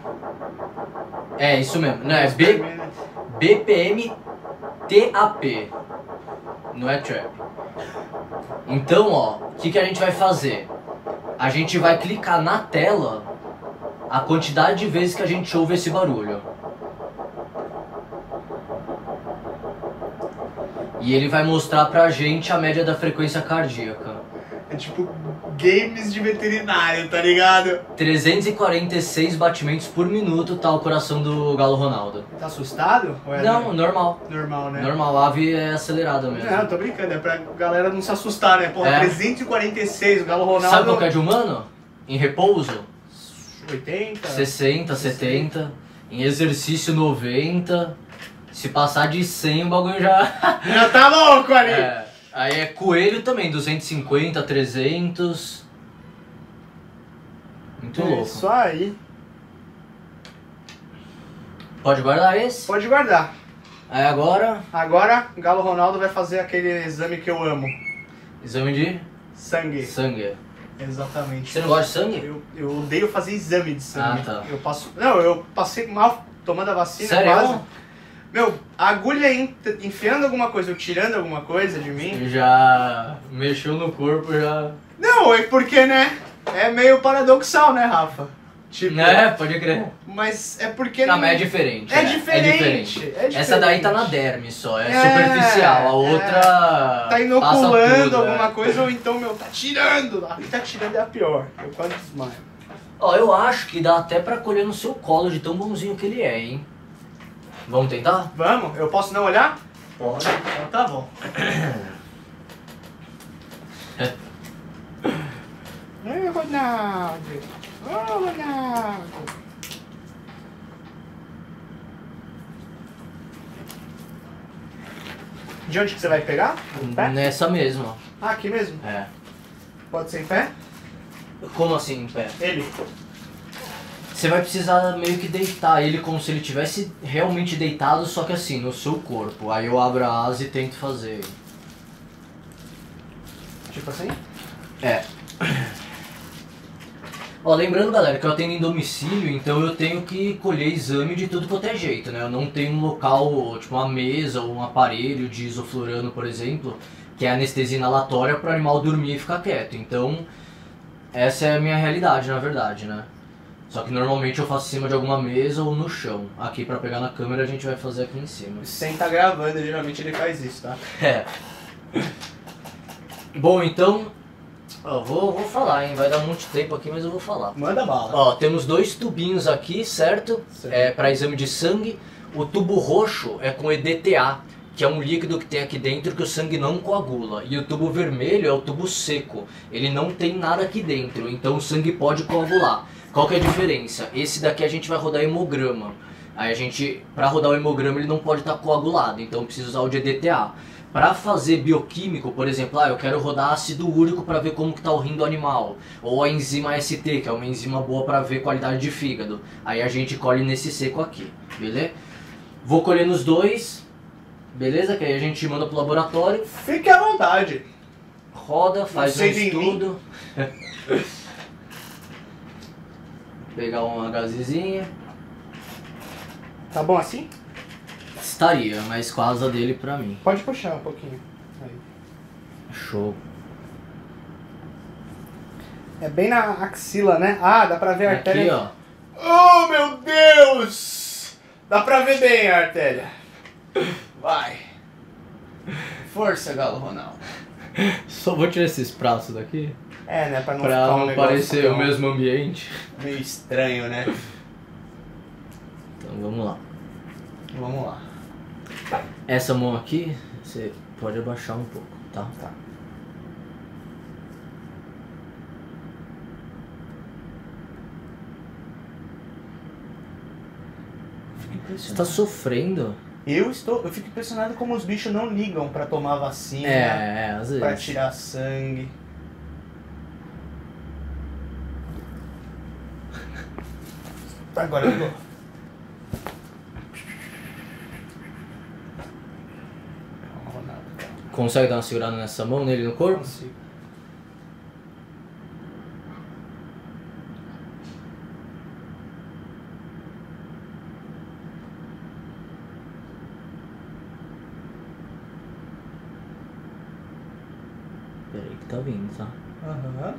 S3: É isso mesmo. Não, é B, BPM TAP. Não é trap. Então, ó, o que, que a gente vai fazer? A gente vai clicar na tela a quantidade de vezes que a gente ouve esse barulho. E ele vai mostrar pra gente a média da frequência cardíaca.
S2: É tipo games de veterinário, tá ligado?
S3: 346 batimentos por minuto tá o coração do Galo Ronaldo.
S2: Tá assustado? É
S3: Não, normal.
S2: normal, né?
S3: Normal, a ave é acelerada mesmo.
S2: Não, tô brincando, é pra galera não se assustar, né? Porra,
S3: É.
S2: 346, o Galo Ronaldo.
S3: Sabe qual que é de humano? Em repouso?
S2: 80?
S3: 60, 70. Em exercício 90. Se passar de 100 o bagulho já.
S2: Já tá louco ali!
S3: É, aí é coelho também, 250, 300. Muito
S2: É
S3: louco.
S2: Isso aí.
S3: Pode guardar esse?
S2: Pode guardar.
S3: Aí agora,
S2: Agora, Galo Ronaldo vai fazer aquele exame que eu amo.
S3: exame de
S2: Sangue.
S3: sangue.
S2: Exatamente.
S3: Você não gosta de sangue?
S2: Eu, eu odeio fazer exame de sangue.
S3: Ah, tá.
S2: Eu passo. Não, eu passei mal tomando a vacina
S3: Sério?
S2: quase. Meu, a agulha en- enfiando alguma coisa ou tirando alguma coisa de mim.
S3: Já mexeu no corpo, já.
S2: Não, é porque, né? É meio paradoxal, né, Rafa? Tipo,
S3: Né? Pode crer.
S2: mas é porque.
S3: Não, mas é diferente.
S2: É
S3: é,
S2: diferente,
S3: É diferente.
S2: é diferente.
S3: Essa daí tá na derme só, é,
S2: É,
S3: superficial. A
S2: é.
S3: outra.
S2: Tá
S3: passa
S2: inoculando
S3: tudo,
S2: alguma
S3: é.
S2: coisa ou então, meu, tá tirando lá. E tá tirando é a pior. Eu quase desmaio.
S3: Ó, eu acho que dá até pra colher no seu colo de tão bonzinho que ele é, hein? Vamos tentar?
S2: Vamos? Eu posso não olhar?
S3: Pode.
S2: Então tá bom. Ei, Ronaldo! Ô, Ronaldo! De onde que você vai pegar? Em pé?
S3: Nessa mesma.
S2: Ah, aqui mesmo?
S3: É.
S2: Pode ser em pé?
S3: Como assim, em pé?
S2: Ele.
S3: Você vai precisar meio que deitar ele como se ele tivesse realmente deitado, só que assim, no seu corpo. Aí eu abro a asa e tento fazer.
S2: Tipo assim?
S3: É. Ó, lembrando, galera, que eu atendo em domicílio, então eu tenho que colher exame de tudo quanto é jeito, né? Eu não tenho um local, tipo uma mesa ou um aparelho de isoflurano, por exemplo, que é anestesia inalatória para o animal dormir e ficar quieto. Então, essa é a minha realidade, na verdade, né? Só que normalmente eu faço em cima de alguma mesa ou no chão. Aqui pra pegar na câmera a gente vai fazer aqui em cima.
S2: Sem tá gravando, geralmente ele faz isso, tá?
S3: É. Bom, então, ó, vou, vou falar, hein? Vai dar muito tempo aqui, mas eu vou falar.
S2: Manda bala.
S3: Ó, temos dois tubinhos aqui, certo?
S2: Certo.
S3: É para exame de sangue. O tubo roxo é com EDTA, que é um líquido que tem aqui dentro que o sangue não coagula. E o tubo vermelho é o tubo seco. Ele não tem nada aqui dentro, então o sangue pode coagular. Qual que é a diferença? Esse daqui a gente vai rodar hemograma. Aí a gente, para rodar o hemograma, ele não pode estar coagulado, então precisa usar o de EDTA. Para fazer bioquímico, por exemplo, ah, eu quero rodar ácido úrico para ver como que tá o rim do animal, ou a enzima ST, que é uma enzima boa para ver qualidade de fígado. Aí a gente colhe nesse seco aqui, beleza? Vou colher nos dois, beleza? Que aí a gente manda pro laboratório,
S2: Fique à vontade.
S3: roda, faz um estudo. Pegar uma gazezinha.
S2: Tá bom assim?
S3: Estaria, mas com a asa dele pra mim.
S2: Pode puxar um pouquinho. Aí.
S3: Show.
S2: É bem na axila, né? Ah, dá pra ver a
S3: Aqui,
S2: artéria.
S3: ó.
S2: Oh, meu Deus! Dá pra ver bem a artéria. Vai. Força, Galo Ronaldo.
S3: Só vou tirar esses pratos daqui
S2: É, né? Pra não
S3: pra
S2: um
S3: parecer o mesmo ambiente.
S2: meio estranho, né?
S3: Então vamos lá.
S2: Vamos lá.
S3: Essa mão aqui, você pode abaixar um pouco, tá?
S2: Tá.
S3: Você tá sofrendo?
S2: Eu estou, eu fico impressionado como os bichos não ligam pra tomar vacina,
S3: É, é, vezes.
S2: tirar sangue. Agora ligou.
S3: Consegue dar uma segurada nessa mão nele no corpo?
S2: Consigo.
S3: Pera aí que tá vindo, tá?
S2: Aham.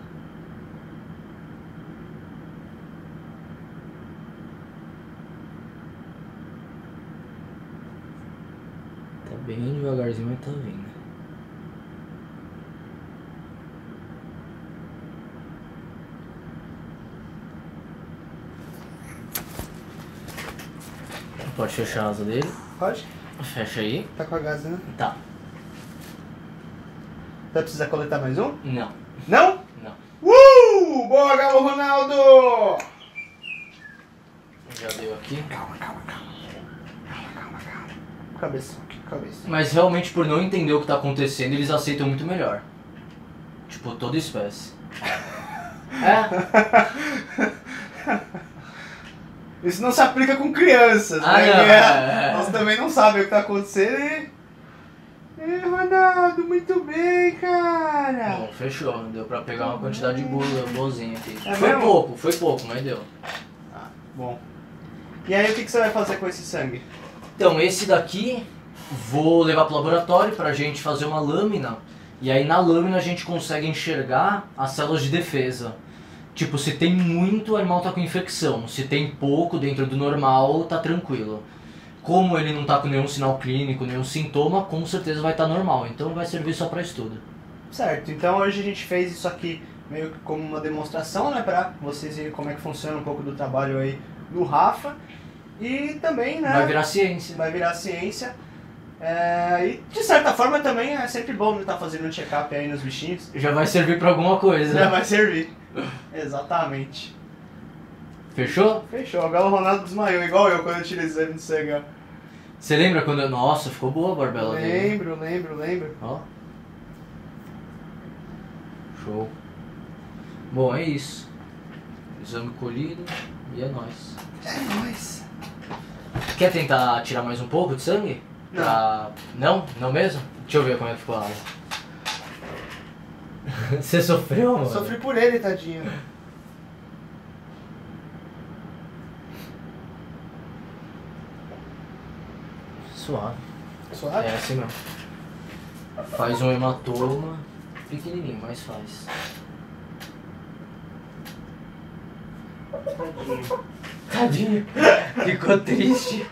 S3: Tá bem devagarzinho, mas tá vindo. Pode fechar a asa dele.
S2: Pode?
S3: Fecha aí.
S2: Tá com a gasolina?
S3: Tá.
S2: Vai precisar coletar mais um?
S3: Não,
S2: Não?
S3: não.
S2: Uh! Boa, Galo Ronaldo!
S3: Já deu aqui.
S2: Calma, calma, calma. Calma, calma, calma. Cabeça, cabeça.
S3: Mas realmente por não entender o que tá acontecendo, eles aceitam muito melhor. Tipo, toda espécie. É?
S2: Isso não se aplica com crianças,
S3: Ah,
S2: né?
S3: não, é, é.
S2: Nós também não sabem o que tá acontecendo e... Ei, Ronaldo, muito bem, cara!
S3: Bom, fechou. Deu pra pegar uma quantidade boa, boazinha aqui.
S2: É
S3: foi
S2: mesmo?
S3: pouco, foi pouco, mas deu.
S2: Ah, bom. E aí, o que, que você vai fazer com esse sangue?
S3: Então, esse daqui vou levar pro laboratório pra gente fazer uma lâmina. E aí na lâmina a gente consegue enxergar as células de defesa. Tipo, se tem muito, o animal tá com infecção. Se tem pouco dentro do normal, tá tranquilo. Como ele não tá com nenhum sinal clínico, nenhum sintoma, com certeza vai estar normal. Então vai servir só pra estudo.
S2: Certo, então hoje a gente fez isso aqui meio que como uma demonstração, né? Pra vocês verem como é que funciona um pouco do trabalho aí do Rafa. E também, né?
S3: Vai virar ciência.
S2: vai virar ciência. É, e de certa forma também é sempre bom estar fazendo um check-up aí nos bichinhos.
S3: Já vai servir pra alguma coisa.
S2: Já vai servir. Exatamente.
S3: Fechou?
S2: Fechou. Agora o Ronaldo desmaiou, igual eu quando eu tirei exame de sangue. ó.
S3: Você lembra quando eu... Nossa, ficou boa a barbela dele.
S2: Lembro, lembro, lembro.
S3: Ó. Show. Bom, é isso. Exame colhido e é nóis.
S2: É nóis.
S3: Quer tentar tirar mais um pouco de sangue?
S2: Não.
S3: Pra- Não? Não mesmo? Deixa eu ver como é que ficou a asa. Você sofreu, mano?
S2: Sofri por ele, tadinho.
S3: Suave.
S2: Suave?
S3: É assim mesmo. Faz um hematoma pequenininho, mas faz.
S2: Tadinho.
S3: Tadinho. Ficou triste.